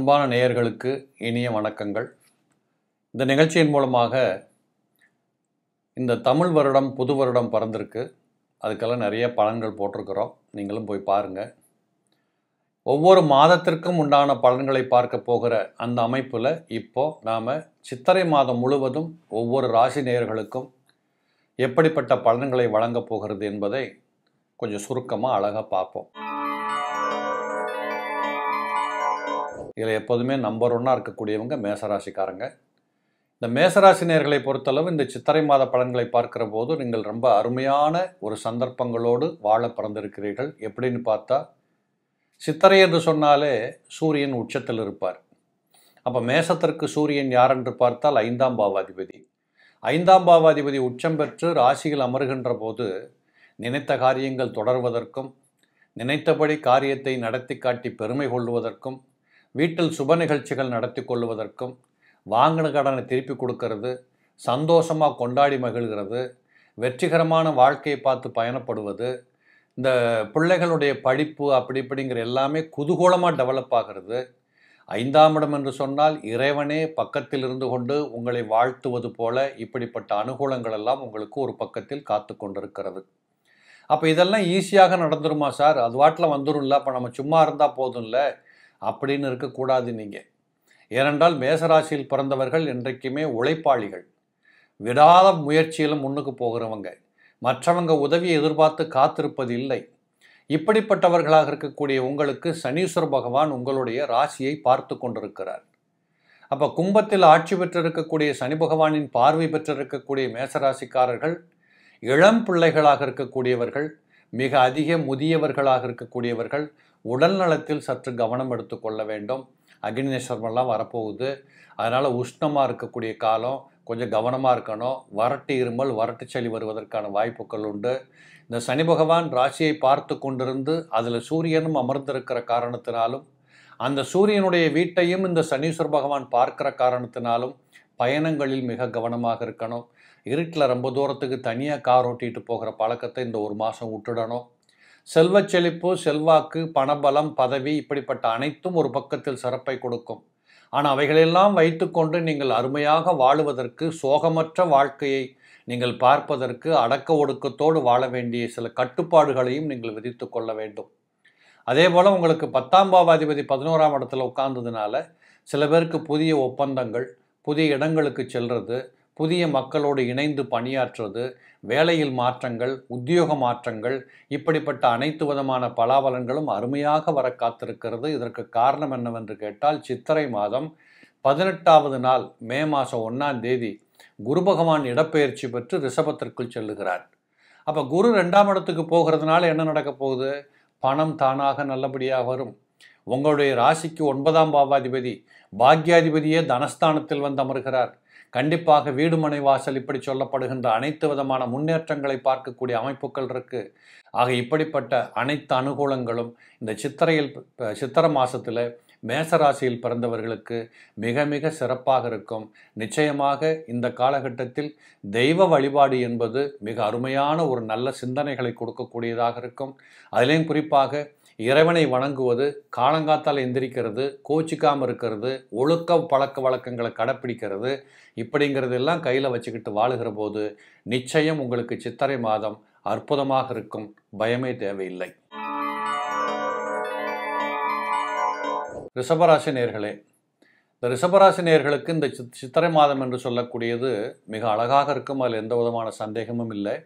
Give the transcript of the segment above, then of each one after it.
அன்பான நேயர்களுக்கு இனிய வணக்கங்கள். இந்த நிகழ்ச்சியின் மூலமாக இந்த தமிழ் வருடம் புது வருடம் பிறந்திருக்கு. அதுக்கெல்லாம் நிறைய பலன்கள் போட்டிருக்கிறோம். நீங்களும் போய் பாருங்கள் ஒவ்வொரு மாதத்திற்கும் உண்டான பலன்களை பார்க்க போகிற அந்த அமைப்பில் இப்போது நாம் சித்திரை மாதம் முழுவதும் ஒவ்வொரு ராசி நேயர்களுக்கும் எப்படிப்பட்ட பலன்களை வழங்கப் போகிறது என்பதை கொஞ்சம் சுருக்கமாக அழகாக பார்ப்போம். இதில் எப்போதுமே நம்பர் ஒன்னாக இருக்கக்கூடியவங்க மேசராசிக்காரங்க. இந்த மேசராசினியர்களை நேர்களை பொறுத்தளவு இந்த சித்திரை மாத பலன்களை பார்க்கிற போது நீங்கள் ரொம்ப அருமையான ஒரு சந்தர்ப்பங்களோடு வாழ பிறந்திருக்கிறீர்கள். எப்படின்னு பார்த்தா சித்திரை என்று சொன்னாலே சூரியன் உச்சத்தில் இருப்பார். அப்போ மேசத்திற்கு சூரியன் யார் என்று பார்த்தால் ஐந்தாம் பாவாதிபதி. ஐந்தாம் பாவாதிபதி உச்சம் பெற்று ராசியில் அமர்கின்ற போது நினைத்த காரியங்கள் தொடர்வதற்கும் நினைத்தபடி காரியத்தை நடத்தி காட்டி பெருமை கொள்வதற்கும் வீட்டில் சுப நிகழ்ச்சிகள் நடத்தி கொள்வதற்கும் வாங்கின கடனை திருப்பி கொடுக்கறது சந்தோஷமாக கொண்டாடி மகிழ்கிறது வெற்றிகரமான வாழ்க்கையை பார்த்து பயணப்படுவது இந்த பிள்ளைகளுடைய படிப்பு அப்படி இப்படிங்கிற எல்லாமே குதூகூலமாக டெவலப் ஆகிறது. ஐந்தாம் இடம் என்று சொன்னால் இறைவனே பக்கத்தில் இருந்து கொண்டு உங்களை வாழ்த்துவது போல இப்படிப்பட்ட அனுகூலங்கள் எல்லாம் உங்களுக்கு ஒரு பக்கத்தில் காத்து கொண்டிருக்கிறது. அப்போ இதெல்லாம் ஈஸியாக நடந்துருமா சார்? அது வாட்டில் வந்துடும்ல அப்போ நம்ம சும்மா இருந்தால் போதும்ல. அப்படின்னு இருக்கக்கூடாது நீங்கள் ஏனென்றால் மேசராசியில் பிறந்தவர்கள் என்றைக்குமே உழைப்பாளிகள். விடாத முயற்சியிலும் முன்னுக்கு போகிறவங்க. மற்றவங்க உதவியை எதிர்பார்த்து காத்திருப்பது இல்லை. இப்படிப்பட்டவர்களாக இருக்கக்கூடிய உங்களுக்கு சனீஸ்வர பகவான் உங்களுடைய ராசியை பார்த்து கொண்டிருக்கிறார். அப்போ கும்பத்தில் ஆட்சி பெற்றிருக்கக்கூடிய சனி பகவானின் பார்வை பெற்றிருக்கக்கூடிய மேசராசிக்காரர்கள் இளம் பிள்ளைகளாக இருக்கக்கூடியவர்கள் மிக அதிக முதியவர்களாக இருக்கக்கூடியவர்கள் உடல் நலத்தில் சற்று கவனம் எடுத்துக்கொள்ள வேண்டும். அக்னிநேஸ்வரமெல்லாம் வரப்போகுது. அதனால் உஷ்ணமாக இருக்கக்கூடிய காலம் கொஞ்சம் கவனமாக இருக்கணும். வறட்டு இருமல் வறட்டு சளி வருவதற்கான வாய்ப்புகள் உண்டு. இந்த சனி பகவான் ராசியை பார்த்து கொண்டிருந்து அதில் சூரியனும் அமர்ந்திருக்கிற காரணத்தினாலும் அந்த சூரியனுடைய வீட்டையும் இந்த சனீஸ்வர பகவான் பார்க்கிற காரணத்தினாலும் பயணங்களில் மிக கவனமாக இருக்கணும். இருட்டில் ரொம்ப தூரத்துக்கு தனியாக கார் ஓட்டிகிட்டு போகிற பழக்கத்தை இந்த ஒரு மாதம் விட்டுடணும். செல்வச் செழிப்பு செல்வாக்கு பணபலம் பதவி இப்படிப்பட்ட அனைத்தும் ஒரு பக்கத்தில் சிறப்பை கொடுக்கும். ஆனால் அவைகளெல்லாம் வைத்துக்கொண்டு நீங்கள் அருமையாக வாழுவதற்கு சோகமற்ற வாழ்க்கையை நீங்கள் பார்ப்பதற்கு அடக்க ஒடுக்கத்தோடு வாழ வேண்டிய சில கட்டுப்பாடுகளையும் நீங்கள் விதித்து கொள்ள வேண்டும். அதே போல் உங்களுக்கு பத்தாம் பாவாதிபதி பதினோராம் இடத்துல உட்கார்ந்ததுனால சில பேருக்கு புதிய ஒப்பந்தங்கள் புதிய இடங்களுக்கு செல்வது புதிய மக்களோடு இணைந்து பணியாற்றுவது வேலையில் மாற்றங்கள் உத்தியோக மாற்றங்கள் இப்படிப்பட்ட அனைத்து விதமான பலாபலன்களும் அருமையாக வர காத்திருக்கிறது. இதற்கு காரணம் என்னவென்று கேட்டால் சித்திரை மாதம் பதினெட்டாவது நாள் மே மாதம் ஒன்றாம் தேதி குரு பகவான் இடப்பெயர்ச்சி பெற்று ரிஷபத்திற்குள் செல்லுகிறார். அப்போ குரு ரெண்டாம் இடத்துக்கு போகிறதுனால என்ன நடக்க போகுது? பணம் தானாக நல்லபடியாக வரும். உங்களுடைய ராசிக்கு ஒன்பதாம் பாவாதிபதி பாக்யாதிபதியே தனஸ்தானத்தில் வந்து அமர்கிறார். கண்டிப்பாக வீடுமனை வாசல் இப்படி சொல்லப்படுகின்ற அனைத்து விதமான முன்னேற்றங்களை பார்க்கக்கூடிய அமைப்புகள் இருக்கு. ஆக இப்படிப்பட்ட அனைத்து அனுகூலங்களும் இந்த சித்திரையில் சித்திர மாசத்தில் மேசராசியில் பிறந்தவர்களுக்கு மிக மிக சிறப்பாக இருக்கும். நிச்சயமாக இந்த காலகட்டத்தில் தெய்வ வழிபாடு என்பது மிக அருமையான ஒரு நல்ல சிந்தனைகளை கொடுக்கக்கூடியதாக இருக்கும். அதிலேயும் குறிப்பாக இறைவனை வணங்குவது காலங்காத்தால் எந்திரிக்கிறது கோச்சிக்காமல் இருக்கிறது ஒழுக்க பழக்க வழக்கங்களை கடைப்பிடிக்கிறது இப்படிங்கிறது எல்லாம் கையில் வச்சுக்கிட்டு வாழுகிற போது நிச்சயம் உங்களுக்கு சித்திரை மாதம் அற்புதமாக இருக்கும். பயமே தேவையில்லை. ரிஷபராசி நேர்களே இந்த ரிஷபராசி நேர்களுக்கு இந்த சித் சித்திரை மாதம் என்று சொல்லக்கூடியது மிக அழகாக இருக்கும். அதில் எந்த விதமான சந்தேகமும் இல்லை.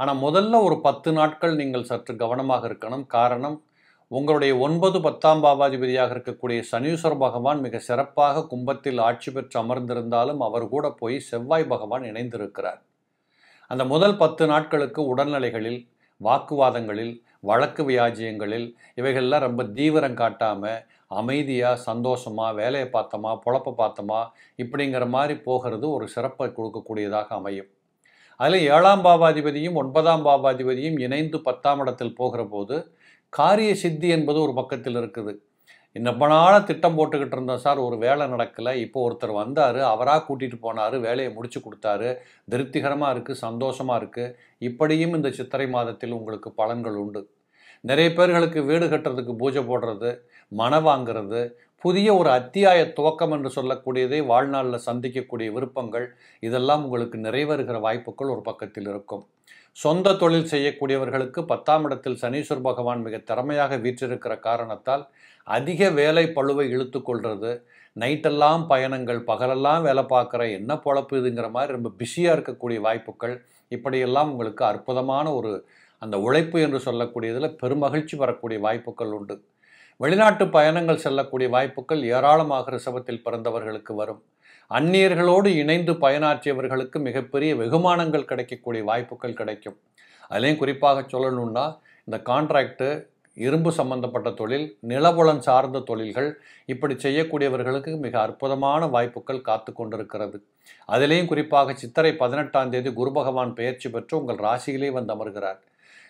ஆனால் முதல்ல ஒரு பத்து நாட்கள் நீங்கள் சற்று கவனமாக இருக்கணும். காரணம் உங்களுடைய ஒன்பது பத்தாம் பாவாதிபதியாக இருக்கக்கூடிய சனீஸ்வர பகவான் மிக சிறப்பாக கும்பத்தில் ஆட்சி பெற்று அமர்ந்திருந்தாலும் அவர் கூட போய் செவ்வாய் பகவான் இணைந்திருக்கிறார். அந்த முதல் பத்து நாட்களுக்கு உடல்நிலைகளில் வாக்குவாதங்களில் வழக்கு வியாஜியங்களில் இவைகள்லாம் ரொம்ப தீவிரம் காட்டாமல் அமைதியாக சந்தோஷமாக வேலையை பார்த்தோமா பொழப்ப பார்த்தோமா இப்படிங்கிற மாதிரி போகிறது ஒரு சிறப்பை கொடுக்கக்கூடியதாக அமையும். அதில் ஏழாம் பாவாதிபதியும் ஒன்பதாம் பாவாதிபதியும் இணைந்து பத்தாம் இடத்தில் போகிற போது காரிய சித்தி என்பது ஒரு பக்கத்தில் இருக்குது. ரொம்ப திட்டம் போட்டுக்கிட்டு இருந்தோம் சார் ஒரு வேலை நடக்கலை. இப்போ ஒருத்தர் வந்தார் அவராக கூட்டிகிட்டு போனார் வேலையை முடிச்சு கொடுத்தாரு. திருப்திகரமாக இருக்குது சந்தோஷமாக இருக்குது இப்படியும் இந்த சித்திரை மாதத்தில் உங்களுக்கு பலன்கள் உண்டு. நிறைய பேர்களுக்கு வீடு கட்டுறதுக்கு பூஜை போடுறது மன வாங்குறது புதிய ஒரு அத்தியாய துவக்கம் என்று சொல்லக்கூடியதை வாழ்நாளில் சந்திக்கக்கூடிய விருப்பங்கள் இதெல்லாம் உங்களுக்கு நிறைவேறுகிற வாய்ப்புகள் ஒரு பக்கத்தில் இருக்கும். சொந்த தொழில் செய்யக்கூடியவர்களுக்கு பத்தாம் இடத்தில் சனீஸ்வர் பகவான் மிக திறமையாக வீற்றிருக்கிற காரணத்தால் அதிக வேலை பழுவை இழுத்து கொள்வது நைட்டெல்லாம் பயணங்கள் பகலெல்லாம் வேலை பார்க்குற என்ன பொழப்பு இதுங்கிற மாதிரி ரொம்ப பிஸியாக இருக்கக்கூடிய வாய்ப்புகள். இப்படியெல்லாம் உங்களுக்கு அற்புதமான ஒரு அந்த உழைப்பு என்று சொல்லக்கூடியதில் பெருமகிழ்ச்சி வரக்கூடிய வாய்ப்புகள் உண்டு. வெளிநாட்டு பயணங்கள் செல்லக்கூடிய வாய்ப்புகள் ஏராளமாக ரிசபத்தில் பிறந்தவர்களுக்கு வரும். அந்நியர்களோடு இணைந்து பயனாற்றியவர்களுக்கு மிகப்பெரிய வெகுமானங்கள் கிடைக்கக்கூடிய வாய்ப்புகள் கிடைக்கும். அதுலேயும் குறிப்பாக சொல்லணும்னா இந்த கான்ட்ராக்டு இரும்பு சம்பந்தப்பட்ட தொழில் நிலபுலன் சார்ந்த தொழில்கள் இப்படி செய்யக்கூடியவர்களுக்கு மிக அற்புதமான வாய்ப்புகள் காத்து கொண்டிருக்கிறது. அதிலேயும் குறிப்பாக சித்திரை பதினெட்டாம் தேதி குரு பகவான் பெயர்ச்சி பெற்று உங்கள் ராசியிலே வந்து அமர்கிறார்.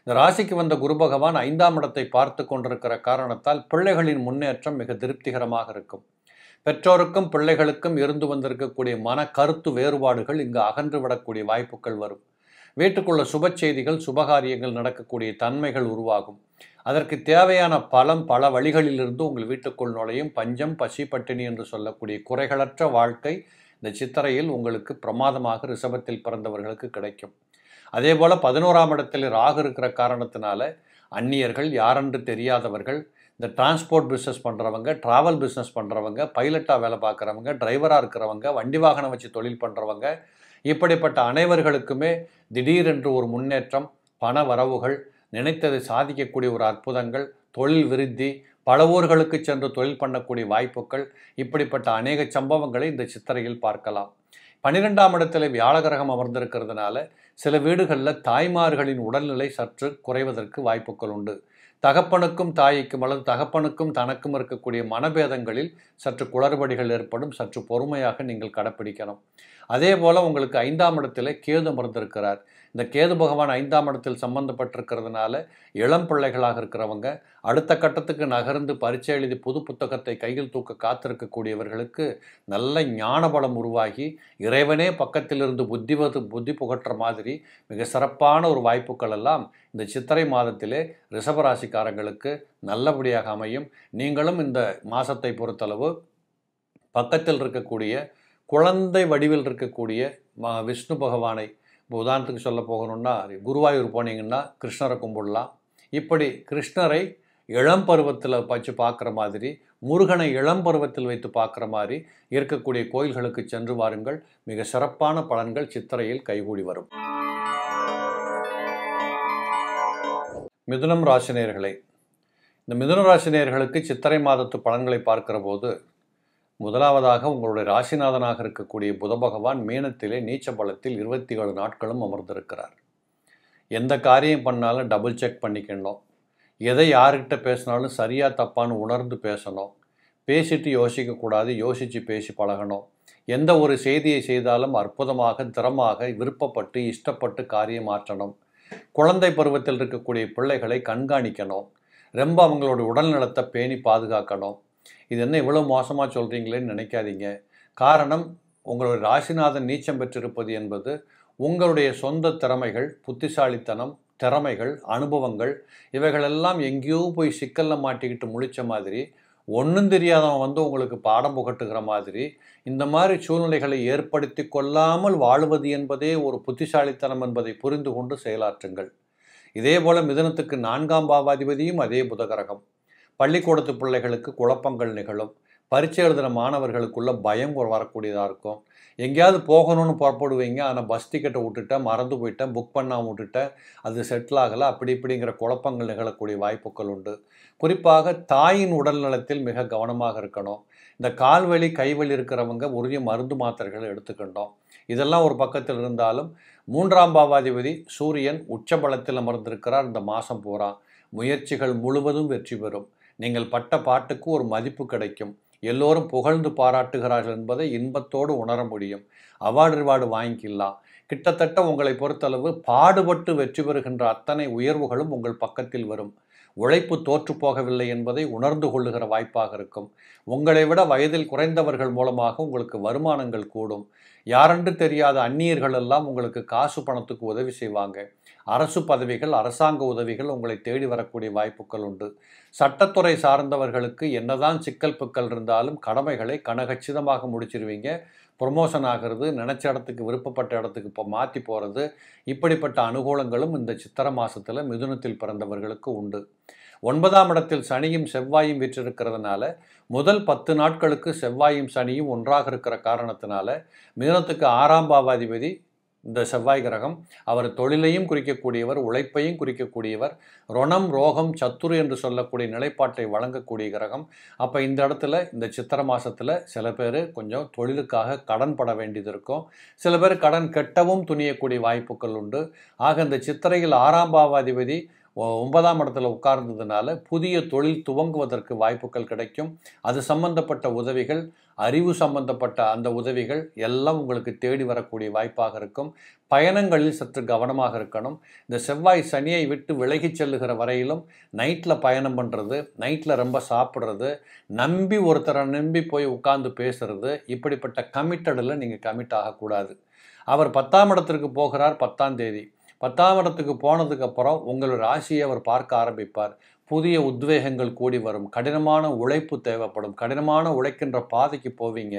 இந்த ராசிக்கு வந்த குரு பகவான் ஐந்தாம் இடத்தை பார்த்து கொண்டிருக்கிற காரணத்தால் பிள்ளைகளின் முன்னேற்றம் மிக திருப்திகரமாக இருக்கும். பெற்றோருக்கும் பிள்ளைகளுக்கும் இருந்து வந்திருக்கக்கூடிய மன கருத்து வேறுபாடுகள் இங்கு அகன்று விடக்கூடிய வாய்ப்புகள் வரும். வீட்டுக்குள்ள சுப செய்திகள் சுபகாரியங்கள் நடக்கக்கூடிய தன்மைகள் உருவாகும். அதற்கு தேவையான பலம் பல வழிகளிலிருந்து உங்கள் வீட்டுக்குள் நுழையும். பஞ்சம் பசி பட்டினி என்று சொல்லக்கூடிய குறைகளற்ற வாழ்க்கை இந்த சித்திரையில் உங்களுக்கு பிரமாதமாக ரிஷபத்தில் பிறந்தவர்களுக்கு கிடைக்கும். அதே போல் பதினோராம் இடத்தில் ராகு இருக்கிற காரணத்தினால அந்நியர்கள் யாரென்று தெரியாதவர்கள் இந்த டிரான்ஸ்போர்ட் பிஸ்னஸ் பண்ணுறவங்க ட்ராவல் பிஸ்னஸ் பண்ணுறவங்க பைலட்டாக வேலை பார்க்குறவங்க டிரைவராக இருக்கிறவங்க வண்டி வாகனம் வச்சு தொழில் பண்ணுறவங்க இப்படிப்பட்ட அனைவர்களுக்குமே திடீரென்று ஒரு முன்னேற்றம் பண வரவுகள் நினைத்ததை சாதிக்கக்கூடிய ஒரு அற்புதங்கள் தொழில் விருத்தி பல ஊர்களுக்கு சென்று தொழில் பண்ணக்கூடிய வாய்ப்புகள் இப்படிப்பட்ட அநேக சம்பவங்களை இந்த சித்திரையில் பார்க்கலாம். பன்னிரெண்டாம் இடத்துல வியாழகிரகம் அமர்ந்திருக்கிறதுனால சில வீடுகளில் தாய்மார்களின் உடல்நிலை சற்று குறைவதற்கு வாய்ப்புகள் உண்டு. தகப்பனுக்கும் தாய்க்கும் அல்லது தகப்பனுக்கும் தனக்கும் இருக்கக்கூடிய மனபேதங்களில் சற்று குளறுபடிகள் ஏற்படும் சற்று பொறுமையாக நீங்கள் கடைப்பிடிக்கணும். அதே போல் உங்களுக்கு ஐந்தாம் இடத்துல கேது அமர்ந்திருக்கிறார். இந்த கேது பகவான் ஐந்தாம் இடத்தில் சம்பந்தப்பட்டிருக்கிறதுனால இளம் பிள்ளைகளாக இருக்கிறவங்க அடுத்த கட்டத்துக்கு நகர்ந்து பரீட்சை எழுதி புது புத்தகத்தை கையில் தூக்க காத்திருக்கக்கூடியவர்களுக்கு நல்ல ஞானபலம் உருவாகி இறைவனே பக்கத்திலிருந்து புத்திவது புத்தி புகற்ற மாதிரி மிக சிறப்பான ஒரு வாய்ப்புகள் எல்லாம் இந்த சித்திரை மாதத்திலே ரிஷபராசிக்காரங்களுக்கு நல்லபடியாக அமையும். நீங்களும் இந்த மாதத்தை பொறுத்தளவு பக்கத்தில் இருக்கக்கூடிய குழந்தை வடிவில் இருக்கக்கூடிய விஷ்ணு பகவானை இப்போ உதாரணத்துக்கு சொல்ல போகணும்னா குருவாயூர் போனீங்கன்னா கிருஷ்ணரை கும்பிடலாம். இப்படி கிருஷ்ணரை இளம் பருவத்தில் வச்சு பார்க்குற மாதிரி முருகனை இளம் பருவத்தில் வைத்து பார்க்குற மாதிரி இருக்கக்கூடிய கோயில்களுக்கு சென்று வாருங்கள். மிக சிறப்பான பலன்கள் சித்திரையில் கைகூடி வரும். மிதுனம் ராசினியர்களே இந்த மிதுன ராசினியர்களுக்கு சித்திரை மாதத்து பலன்களை பார்க்கிற போது முதலாவதாக உங்களுடைய ராசிநாதனாக இருக்கக்கூடிய புத பகவான் மீனத்திலே நீச்ச பலத்தில் இருபத்தி ஏழு நாட்களும் அமர்ந்திருக்கிறார். எந்த காரியம் பண்ணாலும் டபுள் செக் பண்ணிக்கணும். எதை யார்கிட்ட பேசினாலும் சரியாக தப்பான்னு உணர்ந்து பேசணும். பேசிட்டு யோசிக்கக்கூடாது யோசித்து பேசி பழகணும். எந்த ஒரு செய்தியை செய்தாலும் அற்புதமாக திறமாக விருப்பப்பட்டு இஷ்டப்பட்டு காரியம் மாற்றணும். குழந்தை பருவத்தில் இருக்கக்கூடிய பிள்ளைகளை கண்காணிக்கணும். ரொம்ப அவங்களோட உடல் நலத்தை பேணி பாதுகாக்கணும். இது என்ன இவ்வளோ மோசமாக சொல்கிறீங்களேன்னு நினைக்காதீங்க. காரணம் உங்களுடைய ராசிநாதன் நீச்சம் பெற்றிருப்பது என்பது உங்களுடைய சொந்த திறமைகள் புத்திசாலித்தனம் திறமைகள் அனுபவங்கள் இவைகளெல்லாம் எங்கேயோ போய் சிக்கலில் மாட்டிக்கிட்டு முழிச்ச மாதிரி ஒன்றும் தெரியாதவன் வந்து உங்களுக்கு பாடம் புகட்டுகிற மாதிரி இந்த மாதிரி சூழ்நிலைகளை ஏற்படுத்தி கொள்ளாமல் வாழுவது என்பதே ஒரு புத்திசாலித்தனம் என்பதை புரிந்து கொண்டு செயலாற்றுங்கள். இதே போல மிதனத்துக்கு நான்காம் பாவாதிபதியும் அதே புதகரகம். பள்ளிக்கூடத்து பிள்ளைகளுக்கு குழப்பங்கள் நிகழும். பரீட்சை எழுதுகிற மாணவர்களுக்குள்ள பயம் வரக்கூடியதாக இருக்கும். எங்கேயாவது போகணும்னு புறப்படுவீங்க. ஆனால் பஸ் டிக்கெட்டை விட்டுட்டேன் மறந்து போயிட்டேன் புக் பண்ணாமல் விட்டுட்டேன். அது செட்டில் ஆகலை. அப்படி இப்படிங்கிற குழப்பங்கள் நிகழக்கூடிய வாய்ப்புகள் உண்டு. குறிப்பாக தாயின் உடல் நலத்தில் மிக கவனமாக இருக்கணும். இந்த கால்வழி கைவழி இருக்கிறவங்க உரிய மருந்து மாத்திரைகளை எடுத்துக்கிட்டோம் இதெல்லாம் ஒரு பக்கத்தில் இருந்தாலும் மூன்றாம் பாவாதிபதி சூரியன் உச்சபலத்தில் அமர்ந்திருக்கிறார். இந்த மாதம் பூரா. முயற்சிகள் முழுவதும் வெற்றி பெறும். நீங்கள் பட்ட பாட்டுக்கு ஒரு மதிப்பு கிடைக்கும். எல்லோரும் புகழ்ந்து பாராட்டுகிறார்கள் என்பதை இன்பத்தோடு உணர முடியும். அவார்டு ரிவார்டு வாங்கிக்கலாம் கிட்டத்தட்ட உங்களை பொறுத்தளவு பாடுபட்டு வெற்றி பெறுகின்ற அத்தனை உயர்வுகளும் உங்கள் பக்கத்தில் வரும். உழைப்பு தோற்று போகவில்லை என்பதை உணர்ந்து கொள்ளுகிற வாய்ப்பாக இருக்கும். உங்களை விட வயதில் குறைந்தவர்கள் மூலமாக உங்களுக்கு வருமானங்கள் கூடும். யாரென்று தெரியாத அந்நியர்கள் எல்லாம் உங்களுக்கு காசு பணத்துக்கு உதவி செய்வாங்க. அரசு பதவிகள் அரசாங்க உதவிகள் உங்களை தேடி வரக்கூடிய வாய்ப்புகள் உண்டு. சட்டத்துறை சார்ந்தவர்களுக்கு என்னதான் சிக்கல் புக்கல் இருந்தாலும் கடமைகளை கனகச்சிதமாக முடிச்சிருவீங்க. ப்ரொமோஷன் ஆகிறது நினச்ச இடத்துக்கு விருப்பப்பட்ட இடத்துக்கு இப்போ மாற்றி போகிறது இப்படிப்பட்ட அனுகூலங்களும் இந்த சித்திர மாதத்தில் மிதுனத்தில் பிறந்தவர்களுக்கு உண்டு. ஒன்பதாம் இடத்தில் சனியும் செவ்வாயும் விற்றிருக்கிறதுனால முதல் பத்து நாட்களுக்கு செவ்வாயும் சனியும் ஒன்றாக இருக்கிற காரணத்தினால மிதுனத்துக்கு ஆறாம் பாவாதிபதி இந்த செவ்வாய் கிரகம் அவர் தொழிலையும் குறிக்கக்கூடியவர் உழைப்பையும் குறிக்கக்கூடியவர் ரொணம் ரோகம் சத்துரு என்று சொல்லக்கூடிய நிலைப்பாட்டை வழங்கக்கூடிய கிரகம். அப்போ இந்த இடத்துல இந்த சித்திர மாதத்தில் சில பேர் கொஞ்சம் தொழிலுக்காக கடன் பட வேண்டியது இருக்கும். சில பேர் கடன் கெட்டவும் துணியக்கூடிய வாய்ப்புகள் உண்டு. ஆக இந்த சித்திரையில் ஆறாம் பாவாதிபதி ஒன்பதாம் இடத்துல உட்கார்ந்ததுனால புதிய தொழில் துவங்குவதற்கு வாய்ப்புகள் கிடைக்கும். அது சம்பந்தப்பட்ட உதவிகள் அறிவு சம்பந்தப்பட்ட அந்த உதவிகள் எல்லாம் உங்களுக்கு தேடி வரக்கூடிய வாய்ப்பாக இருக்கும். பயணங்களில் சற்று கவனமாக இருக்கணும். இந்த செவ்வாய் சனியை விட்டு விலகிச் செல்லுகிற வரையிலும் நைட்டில் பயணம் பண்ணுறது நைட்டில் ரொம்ப சாப்பிட்றது நம்பி ஒருத்தரை நம்பி போய் உட்காந்து பேசுறது இப்படிப்பட்ட கமிட்டடில் நீங்கள் கமிட் ஆகக்கூடாது. அவர் பத்தாம் இடத்திற்கு போகிறார் பத்தாம் தேதி. பத்தாம் இடத்துக்கு போனதுக்கப்புறம் உங்களோட ராசியை அவர் பார்க்க ஆரம்பிப்பார். புதிய உத்வேகங்கள் கூடி வரும். கடினமான உழைப்பு தேவைப்படும். கடினமான உழைக்கின்ற பாதைக்கு போவீங்க.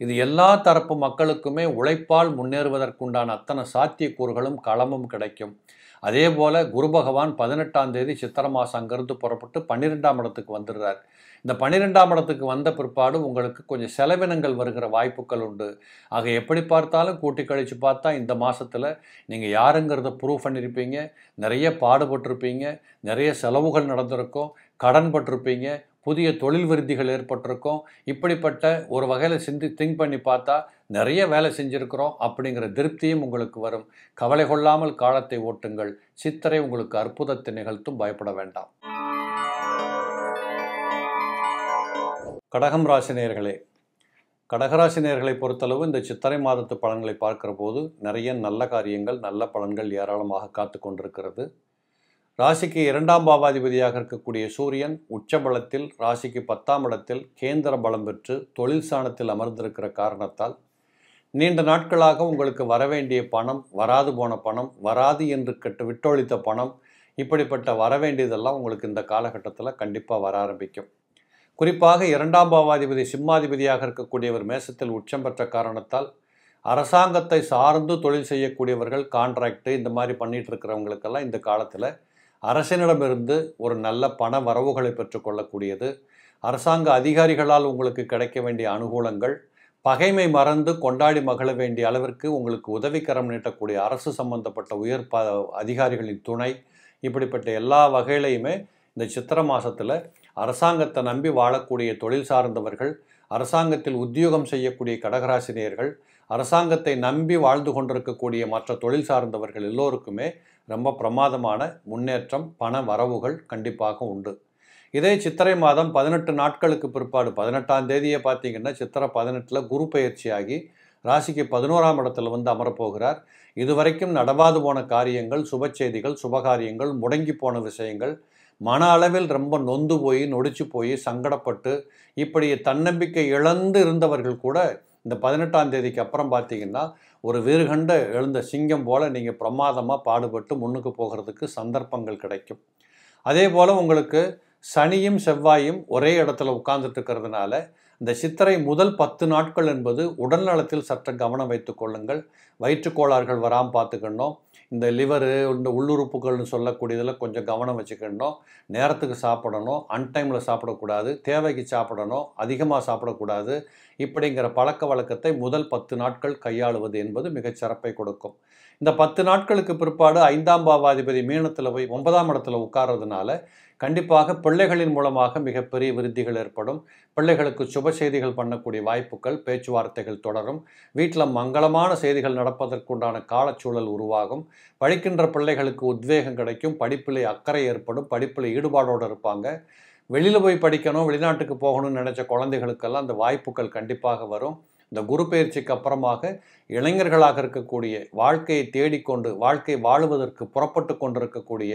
இது எல்லா தரப்பு மக்களுக்குமே உழைப்பால் முன்னேறுவதற்குண்டான அத்தனை சாத்தியக்கூறுகளும் களமும் கிடைக்கும். அதே போல் குரு பகவான் பதினெட்டாம் தேதி சித்திர மாதம் அங்கேருந்து புறப்பட்டு பன்னிரெண்டாம் இடத்துக்கு வந்துடுறார். இந்த பன்னிரெண்டாம் இடத்துக்கு வந்த பிற்பாடு உங்களுக்கு கொஞ்சம் செலவினங்கள் வருகிற வாய்ப்புகள் உண்டு. ஆக எப்படி பார்த்தாலும் கூட்டி கழித்து பார்த்தா இந்த மாதத்தில் நீங்கள் யாருங்கிறத ப்ரூவ் பண்ணியிருப்பீங்க நிறைய பாடுபட்டிருப்பீங்க. நிறைய செலவுகள் நடந்திருக்கும். கடன் பட்டிருப்பீங்க. புதிய தொழில் விருத்திகள் ஏற்பட்டிருக்கும். இப்படிப்பட்ட ஒரு வகையில் சிந்தி திங்க் பண்ணி பார்த்தா நிறைய வேலை செஞ்சுருக்கிறோம் அப்படிங்கிற திருப்தியும் உங்களுக்கு வரும். கவலை கொள்ளாமல் காலத்தை ஓட்டுங்கள். சித்தரை உங்களுக்கு அற்புதத்தை நிகழ்த்தும். பயப்பட வேண்டாம். கடகம் ராசினியர்களே கடகராசினியர்களை பொறுத்தளவு இந்த சித்திரை மாதத்து பலன்களை பார்க்கிற போது நிறைய நல்ல காரியங்கள் நல்ல பலன்கள் ஏராளமாக காத்து கொண்டிருக்கிறது. ராசிக்கு இரண்டாம் பாவாதிபதியாக இருக்கக்கூடிய சூரியன் உச்சபலத்தில் ராசிக்கு பத்தாம் இடத்தில் கேந்திர பலம் பெற்று தொழில் சாணத்தில் அமர்ந்திருக்கிற காரணத்தால் நீண்ட நாட்களாக உங்களுக்கு வரவேண்டிய பணம் வராது போன பணம் வராது என்று கட்டு விட்டொழித்த பணம் இப்படிப்பட்ட வரவேண்டியதெல்லாம் உங்களுக்கு இந்த காலகட்டத்தில் கண்டிப்பாக வர ஆரம்பிக்கும். குறிப்பாக இரண்டாம் பாவாதிபதி சிம்மாதிபதியாக இருக்கக்கூடியவர் மேசத்தில் உச்சம் பெற்ற காரணத்தால் அரசாங்கத்தை சார்ந்து தொழில் செய்யக்கூடியவர்கள் கான்ட்ராக்டு இந்த மாதிரி பண்ணிட்டு இருக்கிறவங்களுக்கெல்லாம் இந்த காலத்தில் அரசினிடமிருந்து ஒரு நல்ல பண வரவுகளை பெற்றுக்கொள்ளக்கூடியது அரசாங்க அதிகாரிகளால் உங்களுக்கு கிடைக்க வேண்டிய அனுகூலங்கள் பகைமை மறந்து கொண்டாடி மகள வேண்டிய அளவிற்கு உங்களுக்கு உதவிக்கரம் நீட்டக்கூடிய அரசு சம்பந்தப்பட்ட உயர் ப அதிகாரிகளின் துணை இப்படிப்பட்ட எல்லா வகையிலையுமே இந்த சித்திர மாதத்தில் அரசாங்கத்தை நம்பி வாழக்கூடிய தொழில் சார்ந்தவர்கள் அரசாங்கத்தில் உத்தியோகம் செய்யக்கூடிய கடகராசினியர்கள் அரசாங்கத்தை நம்பி வாழ்ந்து கொண்டிருக்கக்கூடிய மற்ற தொழில் சார்ந்தவர்கள் எல்லோருக்குமே ரொம்ப பிரமாதமான முன்னேற்றம் பண வரவுகள் கண்டிப்பாக உண்டு. இதே சித்திரை மாதம் பதினெட்டு நாட்களுக்கு பிற்பாடு பதினெட்டாம் தேதியை பார்த்தீங்கன்னா சித்திரை பதினெட்டில் குரு பயிற்சியாகி ராசிக்கு பதினோராம் இடத்துல வந்து அமரப்போகிறார். இதுவரைக்கும் நடவாது போன காரியங்கள் சுப செய்திகள் சுபகாரியங்கள் முடங்கி போன விஷயங்கள் மன அளவில் ரொம்ப நொந்து போய் நொடிச்சு போய் சங்கடப்பட்டு இப்படி தன்னம்பிக்கை இழந்து இருந்தவர்கள் கூட இந்த பதினெட்டாம் தேதிக்கு அப்புறம் பார்த்தீங்கன்னா ஒரு வீறுகண்ட எழுந்த சிங்கம் போல் நீங்கள் பிரமாதமாக பாடுபட்டு முன்னுக்கு போகிறதுக்கு சந்தர்ப்பங்கள் கிடைக்கும். அதே போல் உங்களுக்கு சனியும் செவ்வாயும் ஒரே இடத்துல உட்கார்ந்துட்டு இருக்கிறதுனால இந்த சித்திரை முதல் பத்து நாட்கள் என்பது உடல்நலத்தில் சற்று கவனம் வைத்துக்கொள்ளுங்கள் வயிற்றுக்கோளாறுகள் வராமல் பார்த்துக்கணும். இந்த லிவரு இந்த உள்ளுறுப்புகள்னு சொல்லக்கூடியதில் கொஞ்சம் கவனம் வச்சுக்கணும். நேரத்துக்கு சாப்பிடணும். அன்டைமில் சாப்பிடக்கூடாது. தேவைக்கு சாப்பிடணும். அதிகமாக சாப்பிடக்கூடாது. இப்படிங்கிற பழக்க வழக்கத்தை முதல் பத்து நாட்கள் கையாளுவது என்பது மிகச் சிறப்பை கொடுக்கும். இந்த பத்து நாட்களுக்கு பிற்பாடு ஐந்தாம் பாவாதிபதி மீனத்தில் போய் ஒன்பதாம் இடத்துல உட்கார்றதுனால கண்டிப்பாக பிள்ளைகளின் மூலமாக மிகப்பெரிய விருத்திகள் ஏற்படும். பிள்ளைகளுக்கு சுப செய்திகள் பண்ணக்கூடிய வாய்ப்புகள் பேச்சுவார்த்தைகள் தொடரும். வீட்டில் மங்களமான செய்திகள் நடப்பதற்குண்டான காலச்சூழல் உருவாகும். படிக்கின்ற பிள்ளைகளுக்கு உத்வேகம் கிடைக்கும். படிப்பில் அக்கறை ஏற்படும். படிப்பில் ஈடுபாடோடு இருப்பாங்க. வெளியில் போய் படிக்கணும் வெளிநாட்டுக்கு போகணும்னு நினச்ச குழந்தைகளுக்கெல்லாம் அந்த வாய்ப்புகள் கண்டிப்பாக வரும். இந்த குரு பயிற்சிக்கு அப்புறமாக இளைஞர்களாக இருக்கக்கூடிய வாழ்க்கையை தேடிக்கொண்டு வாழ்க்கை வாழுவதற்கு புறப்பட்டு கொண்டிருக்கக்கூடிய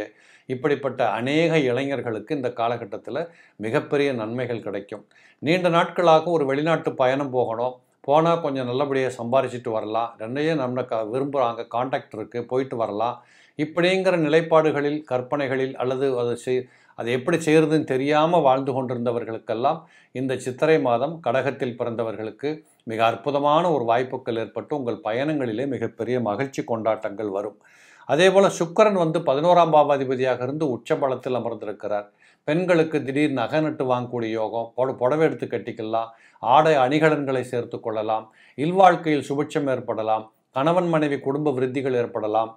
இப்படிப்பட்ட அநேக இளைஞர்களுக்கு இந்த காலகட்டத்தில் மிகப்பெரிய நன்மைகள் கிடைக்கும். நீண்ட நாட்களாக ஒரு வெளிநாட்டு பயணம் போகணும். போனால் கொஞ்சம் நல்லபடியாக சம்பாரிச்சிட்டு வரலாம். ரெண்டையும் நம்ம க விரும்புகிறாங்க காண்டாக்ட் இருக்குது போயிட்டு வரலாம். இப்படிங்கிற நிலைப்பாடுகளில் கற்பனைகளில் அல்லது அது செய் அதை எப்படி செய்கிறதுன்னு தெரியாமல் வாழ்ந்து கொண்டிருந்தவர்களுக்கெல்லாம் இந்த சித்திரை மாதம் கடகத்தில் பிறந்தவர்களுக்கு மிக அற்புதமான ஒரு வாய்ப்புகள் ஏற்பட்டு உங்கள் பயணங்களிலே மிகப்பெரிய மகிழ்ச்சி கொண்டாட்டங்கள் வரும். அதே போல் சுக்கரன் வந்து பதினோராம் பாவாதிபதியாக இருந்து உச்சபலத்தில் அமர்ந்திருக்கிறார். பெண்களுக்கு திடீர் நகை நட்டு வாங்கக்கூடிய யோகம் புட புடவை எடுத்து கட்டிக்கலாம் ஆடை அணிகலன்களை சேர்த்து கொள்ளலாம் இல்வாழ்க்கையில் சுபிட்சம் ஏற்படலாம் கணவன் மனைவி குடும்ப விருத்திகள் ஏற்படலாம்.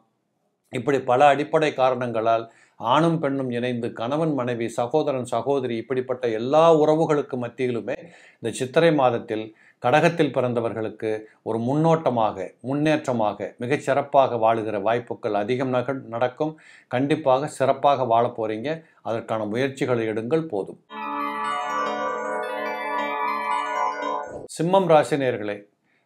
இப்படி பல அடிப்படை காரணங்களால் ஆணும் பெண்ணும் இணைந்து கணவன் மனைவி சகோதரன் சகோதரி இப்படிப்பட்ட எல்லா உறவுகளுக்கு மத்தியிலுமே இந்த சித்திரை மாதத்தில் கடகத்தில் பிறந்தவர்களுக்கு ஒரு முன்னோட்டமாக முன்னேற்றமாக மிகச் சிறப்பாக வாழுகிற வாய்ப்புகள் அதிகம் நக நடக்கும். கண்டிப்பாக சிறப்பாக வாழ போகிறீங்க அதற்கான முயற்சிகளை எடுங்கள். போதும். சிம்மம் ராசினியர்களே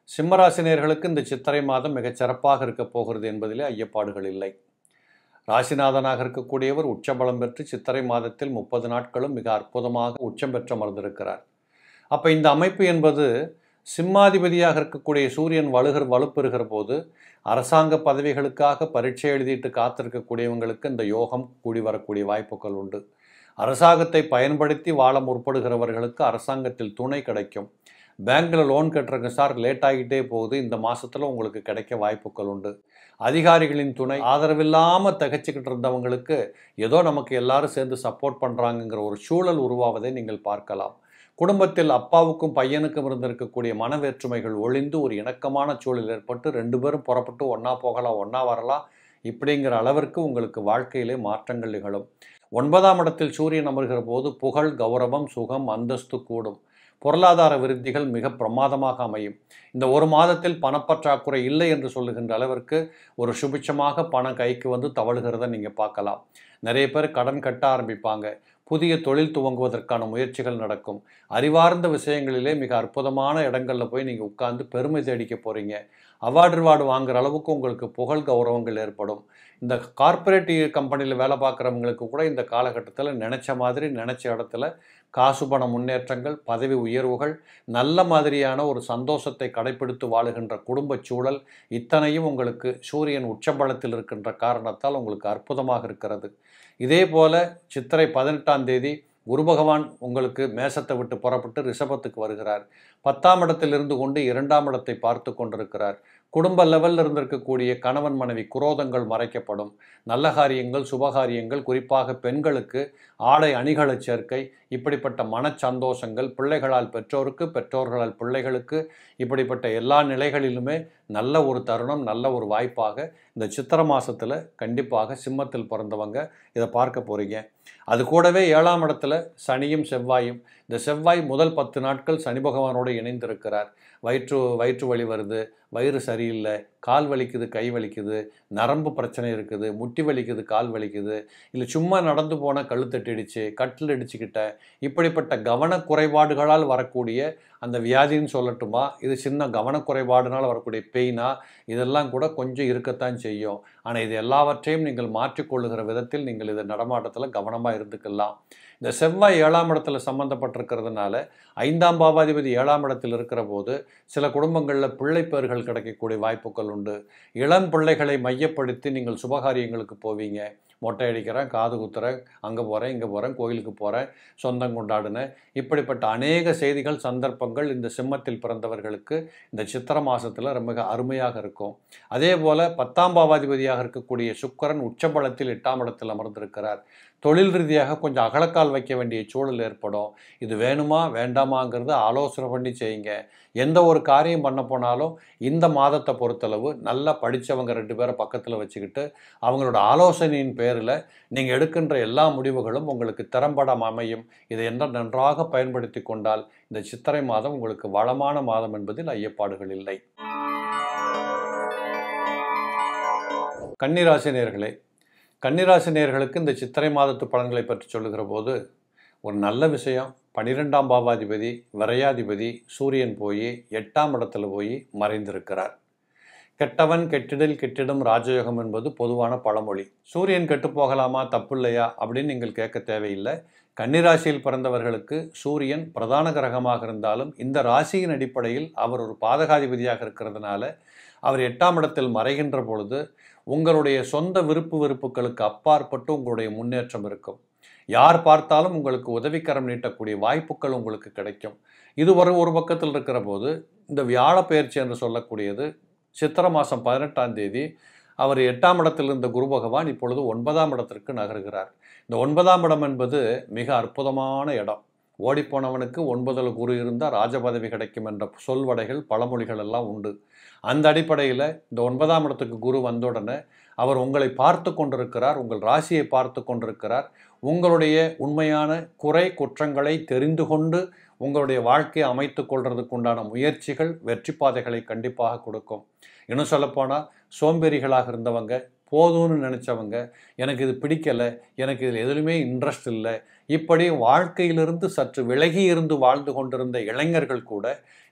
சிம்ம ராசினியர்களுக்கு இந்த சித்திரை மாதம் மிகச் சிறப்பாக இருக்க போகிறது என்பதிலே ஐயப்பாடுகள் இல்லை. ராசிநாதனாக இருக்கக்கூடியவர் உச்சபலம் பெற்று சித்திரை மாதத்தில் முப்பது நாட்களும் மிக அற்புதமாக உச்சம் பெற்று அமர்ந்திருக்கிறார். அப்போ இந்த அமைப்பு என்பது சிம்மாதிபதியாக இருக்கக்கூடிய சூரியன் வலுகர் வலுப்பெறுகிற போது அரசாங்க பதவிகளுக்காக பரீட்சை எழுதிட்டு காத்திருக்கக்கூடியவங்களுக்கு இந்த யோகம் கூடி வரக்கூடிய வாய்ப்புகள் உண்டு. அரசாங்கத்தை பயன்படுத்தி வாழ முற்படுகிறவர்களுக்கு அரசாங்கத்தில் துணை கிடைக்கும். பேங்க்கில் லோன் கட்டுறங்க சார் லேட் ஆகிட்டே போகுது. இந்த மாதத்தில் உங்களுக்கு கிடைக்க வாய்ப்புகள் உண்டு. அதிகாரிகளின் துணை ஆதரவில்லாமல் தகச்சிக்கிட்டு இருந்தவங்களுக்கு ஏதோ நமக்கு எல்லாரும் சேர்ந்து சப்போர்ட் பண்ணுறாங்கங்கிற ஒரு சூழல் உருவாவதை நீங்கள் பார்க்கலாம். குடும்பத்தில் அப்பாவுக்கும் பையனுக்கும் இருந்திருக்கக்கூடிய மன வேற்றுமைகள் ஒளிந்து ஒரு இணக்கமான சூழல் ஏற்பட்டு ரெண்டு பேரும் புறப்பட்டு ஒன்றா போகலாம் ஒன்றா வரலாம் இப்படிங்கிற அளவிற்கு உங்களுக்கு வாழ்க்கையிலே மாற்றங்கள் நிகழும். ஒன்பதாம் இடத்தில் சூரியன் அமர்கிற போது புகழ் கௌரவம் சுகம் அந்தஸ்து கூடும். பொருளாதார விருத்திகள் மிக பிரமாதமாக அமையும். இந்த ஒரு மாதத்தில் பணப்பற்றாக்குறை இல்லை என்று சொல்லுகின்ற அளவிற்கு ஒரு சுபிட்சமாக பணம் கைக்கு வந்து தவழுகிறத நீங்கள் பார்க்கலாம். நிறைய பேர் கடன் கட்ட ஆரம்பிப்பாங்க. புதிய தொழில் துவங்குவதற்கான முயற்சிகள் நடக்கும். அறிவார்ந்த விஷயங்களிலே மிக அற்புதமான இடங்களில் போய் நீங்கள் உட்கார்ந்து பெருமை தேடிக்க போகிறீங்க அவார்டு ரிவார்டு வாங்குற அளவுக்கு உங்களுக்கு புகழ் கௌரவங்கள் ஏற்படும். இந்த கார்ப்பரேட் கம்பெனியில் வேலை பார்க்குறவங்களுக்கு கூட இந்த காலகட்டத்தில் நினச்ச மாதிரி நினச்ச இடத்துல காசு பண முன்னேற்றங்கள் பதவி உயர்வுகள் நல்ல மாதிரியான ஒரு சந்தோஷத்தை கடைப்பிடித்து வாழுகின்ற குடும்பச் சூழல் இத்தனையும் உங்களுக்கு சூரியன் உச்சபலத்தில் இருக்கின்ற காரணத்தால் உங்களுக்கு அற்புதமாக இருக்கிறது. இதே போல சித்திரை பதினெட்டாம் தேதி குரு பகவான் உங்களுக்கு மேசத்தை விட்டு புறப்பட்டு ரிஷபத்துக்கு வருகிறார். பத்தாம் இடத்தில் இருந்து கொண்டு இரண்டாம் இடத்தை பார்த்து கொண்டிருக்கிறார். குடும்ப லெவலில் இருந்திருக்கக்கூடிய கணவன் மனைவி குரோதங்கள் மறைக்கப்படும். நல்ல காரியங்கள் சுபகாரியங்கள் குறிப்பாக பெண்களுக்கு ஆடை அணிகளை சேர்க்கை இப்படிப்பட்ட மனச்சந்தோஷங்கள் பிள்ளைகளால் பெற்றோருக்கு பெற்றோர்களால் பிள்ளைகளுக்கு இப்படிப்பட்ட எல்லா நிலைகளிலுமே நல்ல ஒரு தருணம் நல்ல ஒரு வாய்ப்பாக இந்த சித்திர மாதத்தில் கண்டிப்பாக சிம்மத்தில் பிறந்தவங்க இதை பார்க்க போகிறீங்க அது கூடவே ஏழாம் இடத்துல சனியும் செவ்வாயும். இந்த செவ்வாய் முதல் பத்து நாட்கள் சனி பகவானோடு இணைந்திருக்கிறார். வயிற்று வயிற்று வழி வருது. வயிறு சரியில்லை கால் வலிக்குது கை வலிக்குது நரம்பு பிரச்சனை இருக்குது முட்டி வலிக்குது கால் வலிக்குது. இல்லை சும்மா நடந்து போனால் கழுத்தட்டிடுச்சு கட்டில் அடிச்சுக்கிட்ட இப்படிப்பட்ட கவனக்குறைபாடுகளால் வரக்கூடிய அந்த வியாதின்னு சொல்லட்டுமா? இது சின்ன கவனக்குறைபாடுனால் வரக்கூடிய பெயினா இதெல்லாம் கூட கொஞ்சம் இருக்கத்தான் செய்யும். ஆனால் இது எல்லாவற்றையும் நீங்கள் மாற்றிக்கொள்ளுகிற விதத்தில் நீங்கள் இது நடமாட்டத்தில் கவனமாக இருந்துக்கலாம். இந்த செவ்வாய் ஏழாம் இடத்துல சம்மந்தப்பட்டிருக்கிறதுனால ஐந்தாம் பாவாதிபதி ஏழாம் இடத்தில் இருக்கிற போது சில குடும்பங்களில் பிள்ளைப்பேர்கள் கிடைக்கக்கூடிய வாய்ப்புகள் உண்டு. இளம் பிள்ளைகளை மையப்படுத்தி நீங்கள் சுபகாரியங்களுக்கு போவீங்க. மொட்டை அடிக்கிறேன் காது குத்துறேன் அங்கே போகிறேன் இங்கே போகிறேன் கோயிலுக்கு போகிறேன் சொந்தம் கொண்டாடினேன். இப்படிப்பட்ட அநேக செய்திகள் சந்தர்ப்பங்கள் இந்த சிம்மத்தில் பிறந்தவர்களுக்கு இந்த சித்திர மாதத்தில் ரொம்ப அருமையாக இருக்கும். அதே போல் பத்தாம் பாவாதிபதியாக இருக்கக்கூடிய சுக்கரன் உச்சபலத்தில் எட்டாம் இடத்தில் அமர்ந்திருக்கிறார். தொழில் ரீதியாக கொஞ்சம் அகலக்கால் வைக்க வேண்டிய சூழல் ஏற்படும். இது வேணுமா வேண்டாமாங்கிறத ஆலோசனை பண்ணி செய்யுங்க. எந்த ஒரு காரியம் பண்ண போனாலும் இந்த மாதத்தை பொறுத்தளவு நல்லா படித்தவங்க ரெண்டு பேரை பக்கத்தில் வச்சுக்கிட்டு அவங்களோட ஆலோசனையின் பேரில் நீங்கள் எடுக்கின்ற எல்லா முடிவுகளும் உங்களுக்கு திறம்பட அமையும். இதை என்ன நன்றாக பயன்படுத்தி கொண்டால் இந்த சித்திரை மாதம் உங்களுக்கு வளமான மாதம் என்பதில் ஐயப்பாடுகள் இல்லை. கன்னிராசினியர்களே கன்னிராசி நேர்களுக்கு இந்த சித்திரை மாதத்து பலன்களை பற்றி சொல்லுகிற போது ஒரு நல்ல விஷயம். பனிரெண்டாம் பாவாதிபதி விரையாதிபதி சூரியன் போய் எட்டாம் இடத்துல போய் மறைந்திருக்கிறார். கெட்டவன் கெட்டிடில் கெட்டிடும் ராஜயோகம் என்பது பொதுவான பழமொழி. சூரியன் கெட்டு போகலாமா தப்பு இல்லையா அப்படின்னு நீங்கள் கேட்க தேவையில்லை. கன்னிராசியில் பிறந்தவர்களுக்கு சூரியன் பிரதான கிரகமாக இருந்தாலும் இந்த ராசியின் அடிப்படையில் அவர் ஒரு பாதகாதிபதியாக இருக்கிறதுனால அவர் எட்டாம் இடத்தில் மறைகின்ற பொழுது உங்களுடைய சொந்த விருப்பு வெறுப்புகளுக்கு அப்பாற்பட்டு உங்களுடைய முன்னேற்றம் இருக்கும். யார் பார்த்தாலும் உங்களுக்கு உதவிக்கரம் நீட்டக்கூடிய வாய்ப்புகள் உங்களுக்கு கிடைக்கும். இது ஒரு ஒரு பக்கத்தில் இருக்கிற போது இந்த வியாழ பயிற்சி என்று சொல்லக்கூடியது சித்திரை மாதம் பதினெட்டாம் தேதி அவர் எட்டாம் இடத்தில் இருந்த குரு பகவான் இப்பொழுது ஒன்பதாம் இடத்திற்கு நகர்கிறார். இந்த ஒன்பதாம் இடம் என்பது மிக அற்புதமான இடம். ஓடிப்போனவனுக்கு ஒன்பதில் குரு இருந்தால் ராஜபதவி கிடைக்கும் என்ற சொல்வடைகள் பழமொழிகள் எல்லாம் உண்டு. அந்த அடிப்படையில் இந்த ஒன்பதாம் இடத்துக்கு குரு வந்த உடனே அவர் உங்களை பார்த்து கொண்டிருக்கிறார் உங்கள் ராசியை பார்த்து கொண்டிருக்கிறார். உங்களுடைய உண்மையான குறை குற்றங்களை தெரிந்து கொண்டு உங்களுடைய வாழ்க்கையை அமைத்து கொள்றதுக்கு உண்டான முயற்சிகள் வெற்றி பாதைகளை கண்டிப்பாக கொடுக்கும். இன்னும் சொல்லப்போனால் சோம்பேறிகளாக இருந்தவங்க போதும்னு நினச்சவங்க எனக்கு இது பிடிக்கலை எனக்கு இதில் எதுலையுமே இன்ட்ரெஸ்ட் இல்லை. இப்படி வாழ்க்கையிலிருந்து சற்று விலகி இருந்து வாழ்ந்து கொண்டிருந்த இளைஞர்கள் கூட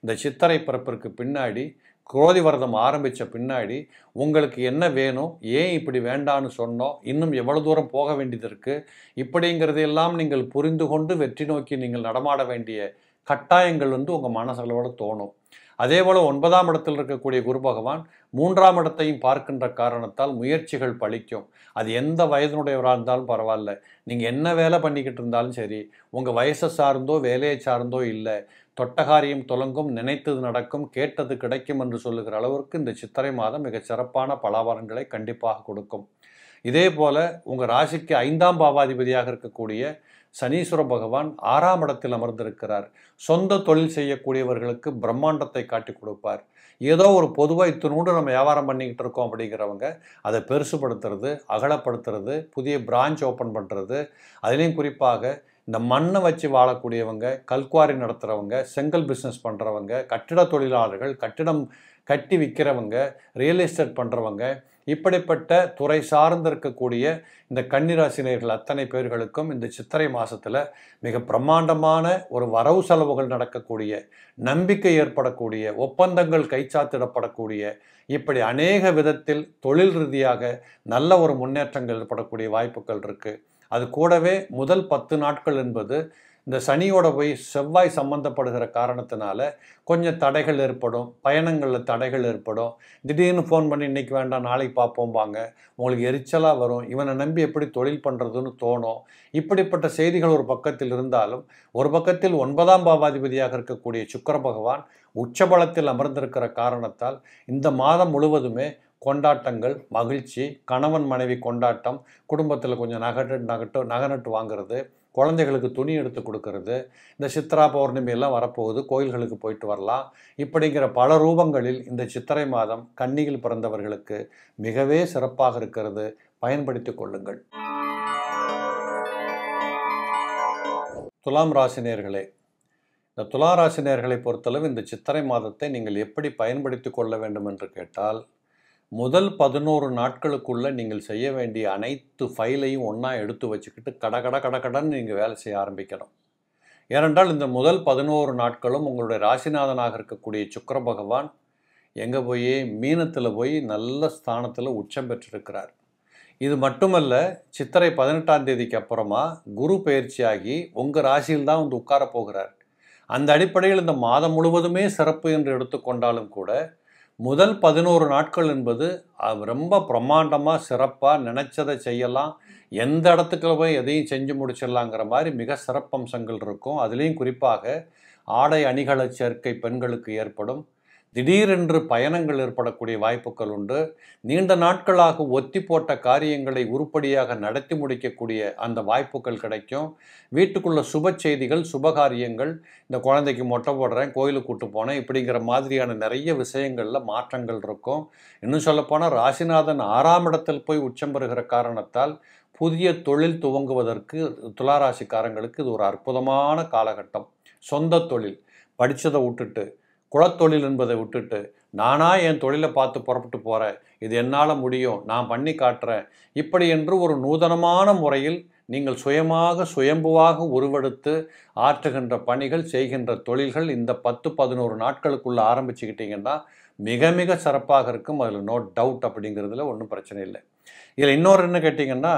இந்த சித்திரை பிறப்பிற்கு பின்னாடி குரோதி விரதம் ஆரம்பித்த பின்னாடி உங்களுக்கு என்ன வேணும் ஏன் இப்படி வேண்டான்னு சொன்னோம் இன்னும் எவ்வளவு தூரம் போக வேண்டியது இருக்குது இப்படிங்கிறதையெல்லாம் நீங்கள் புரிந்து கொண்டு வெற்றி நோக்கி நீங்கள் நடமாட வேண்டிய கட்டாயங்கள் வந்து உங்கள் மனசளவோடு தோணும். அதே போல் ஒன்பதாம் இடத்தில் இருக்கக்கூடிய குரு பகவான் மூன்றாம் இடத்தையும் பார்க்கின்ற காரணத்தால் முயற்சிகள் பழிக்கும் அது எந்த வயதினுடையவராக இருந்தாலும் பரவாயில்ல. நீங்கள் என்ன வேலை பண்ணிக்கிட்டு இருந்தாலும் சரி உங்கள் வயசை சார்ந்தோ வேலையை சார்ந்தோ இல்லை தொட்டகாரியம் தொலங்கும் நினைத்தது நடக்கும் கேட்டது கிடைக்கும் என்று சொல்லுகிற அளவிற்கு இந்த சித்திரை மாதம் மிகச் சிறப்பான பலாபலன்களை கண்டிப்பாக கொடுக்கும். இதே போல உங்கள் ராசிக்கு ஐந்தாம் பாவாதிபதியாக இருக்கக்கூடிய சனீஸ்வர பகவான் ஆறாம் இடத்தில் அமர்ந்திருக்கிறார். சொந்த தொழில் செய்யக்கூடியவர்களுக்கு பிரம்மாண்டத்தை காட்டி கொடுப்பார். ஏதோ ஒரு பொதுவாக இத்தினோடு நம்ம வியாபாரம் பண்ணிக்கிட்டு இருக்கோம் அப்படிங்கிறவங்க அதை பெருசுபடுத்துறது அகலப்படுத்துறது புதிய பிரான்ச் ஓப்பன் பண்ணுறது அதுலேயும் குறிப்பாக இந்த மண்ணை வச்சு வாழக்கூடியவங்க கல்குவாரி நடத்துகிறவங்க செங்கல் பிஸ்னஸ் பண்ணுறவங்க கட்டிட தொழிலாளர்கள் கட்டிடம் கட்டி விற்கிறவங்க ரியல் எஸ்டேட் பண்ணுறவங்க இப்படிப்பட்ட துறை சார்ந்து இருக்கக்கூடிய இந்த கன்னிராசினியர்கள் அத்தனை பேர்களுக்கும் இந்த சித்திரை மாதத்தில் மிக பிரம்மாண்டமான ஒரு வரவு செலவுகள் நடக்கக்கூடிய நம்பிக்கை ஏற்படக்கூடிய ஒப்பந்தங்கள் கைச்சாத்திடப்படக்கூடிய இப்படி அநேக விதத்தில் தொழில் ரீதியாக நல்ல ஒரு முன்னேற்றங்கள் ஏற்படக்கூடிய வாய்ப்புகள் இருக்குது அது கூடவே முதல் பத்து நாட்கள் என்பது இந்த சனியோட போய் செவ்வாய் சம்பந்தப்படுகிற காரணத்தினால கொஞ்சம் தடைகள் ஏற்படும் பயணங்களில் தடைகள் ஏற்படும். திடீர்னு ஃபோன் பண்ணி இன்றைக்கி வேண்டாம் நாளைக்கு பார்ப்போம்பாங்க. உங்களுக்கு எரிச்சலாக வரும். இவனை நம்பி எப்படி தொழில் பண்ணுறதுன்னு தோணும். இப்படிப்பட்ட செய்திகள் ஒரு பக்கத்தில் இருந்தாலும் ஒரு பக்கத்தில் ஒன்பதாம் பாவாதிபதியாக இருக்கக்கூடிய சுக்கர பகவான் உச்சபலத்தில் அமர்ந்திருக்கிற காரணத்தால் இந்த மாதம் முழுவதுமே கொண்டாட்டங்கள் மகிழ்ச்சி கணவன் மனைவி கொண்டாட்டம் குடும்பத்தில் கொஞ்சம் நகட்டு நகட்டு நகநட்டு வாங்குறது குழந்தைகளுக்கு துணி எடுத்து கொடுக்கறது இந்த சித்ரா பௌர்ணமி எல்லாம் வரப்போகுது கோயில்களுக்கு போயிட்டு வரலாம். இப்படிங்கிற பல ரூபங்களில் இந்த சித்திரை மாதம் கன்னியில் பிறந்தவர்களுக்கு மிகவே சிறப்பாக இருக்கிறது. பயன்படுத்தி கொள்ளுங்கள். துலாம் ராசினியர்களே இந்த துலா ராசினியர்களை பொறுத்தளவு இந்த சித்திரை மாதத்தை நீங்கள் எப்படி பயன்படுத்தி கொள்ள வேண்டும் என்று கேட்டால் முதல் பதினோரு நாட்களுக்குள்ளே நீங்கள் செய்ய வேண்டிய அனைத்து ஃபைலையும் ஒன்றா எடுத்து வச்சுக்கிட்டு கட கட கட கடன்னு நீங்கள் வேலை செய்ய ஆரம்பிக்கணும். ஏனென்றால் இந்த முதல் பதினோரு நாட்களும் உங்களுடைய ராசிநாதனாக இருக்கக்கூடிய சுக்கர பகவான் எங்கே போய்? மீனத்தில் போய் நல்ல ஸ்தானத்தில் உச்சம் பெற்றிருக்கிறார். இது மட்டுமல்ல சித்திரை பதினெட்டாம் தேதிக்கு அப்புறமா குரு பயிற்சியாகி உங்கள் ராசியில் தான் வந்து உட்கார போகிறார். அந்த அடிப்படையில் இந்த மாதம் முழுவதுமே சிறப்பு என்று எடுத்துக்கொண்டாலும் கூட முதல் பதினோரு நாட்கள் என்பது ரொம்ப பிரம்மாண்டமாக சிறப்பாக நினச்சதை செய்யலாம். எந்த இடத்துக்குள்ள போய் எதையும் செஞ்சு முடிச்சிடலாங்கிற மாதிரி மிக சிறப்பம்சங்கள் இருக்கும். அதுலேயும் குறிப்பாக ஆடை அணிகள சேர்க்கை பெண்களுக்கு ஏற்படும். திடீரென்று பயணங்கள் ஏற்படக்கூடிய வாய்ப்புகள் உண்டு. நீண்ட நாட்களாக ஒத்தி போட்ட காரியங்களை உருப்படியாக நடத்தி முடிக்கக்கூடிய அந்த வாய்ப்புகள் கிடைக்கும். வீட்டுக்குள்ள சுப செய்திகள் சுபகாரியங்கள் இந்த குழந்தைக்கு மொட்டை போடுறேன் கோயிலுக்கு கூட்டு போனேன் இப்படிங்கிற மாதிரியான நிறைய விஷயங்களில் மாற்றங்கள் இருக்கும். இன்னும் சொல்லப்போனால் ராசிநாதன் ஆறாம் இடத்தில் போய் உச்சம் பெறுகிற காரணத்தால் புதிய தொழில் துவங்குவதற்கு துளாராசிக்காரங்களுக்கு இது ஒரு அற்புதமான காலகட்டம். சொந்த தொழில் படித்ததை விட்டுட்டு குலத்தொழில் என்பதை விட்டுட்டு நானா என் தொழிலை பார்த்து புறப்பட்டு போகிறேன் இது என்னால் முடியும். நான் பண்ணி காட்டுறேன். இப்படி என்று ஒரு நூதனமான முறையில் நீங்கள் சுயமாக சுயம்புவாக உருவெடுத்து ஆற்றுகின்ற பணிகள் செய்கின்ற தொழில்கள் இந்த பத்து பதினோரு நாட்களுக்குள்ளே ஆரம்பிச்சுக்கிட்டிங்கன்னா மிக மிக சிறப்பாக இருக்கும். அதில் நோ டவுட் அப்படிங்கிறதுல ஒன்றும் பிரச்சனை இல்லை. இதில் இன்னொரு என்ன கேட்டிங்கன்னா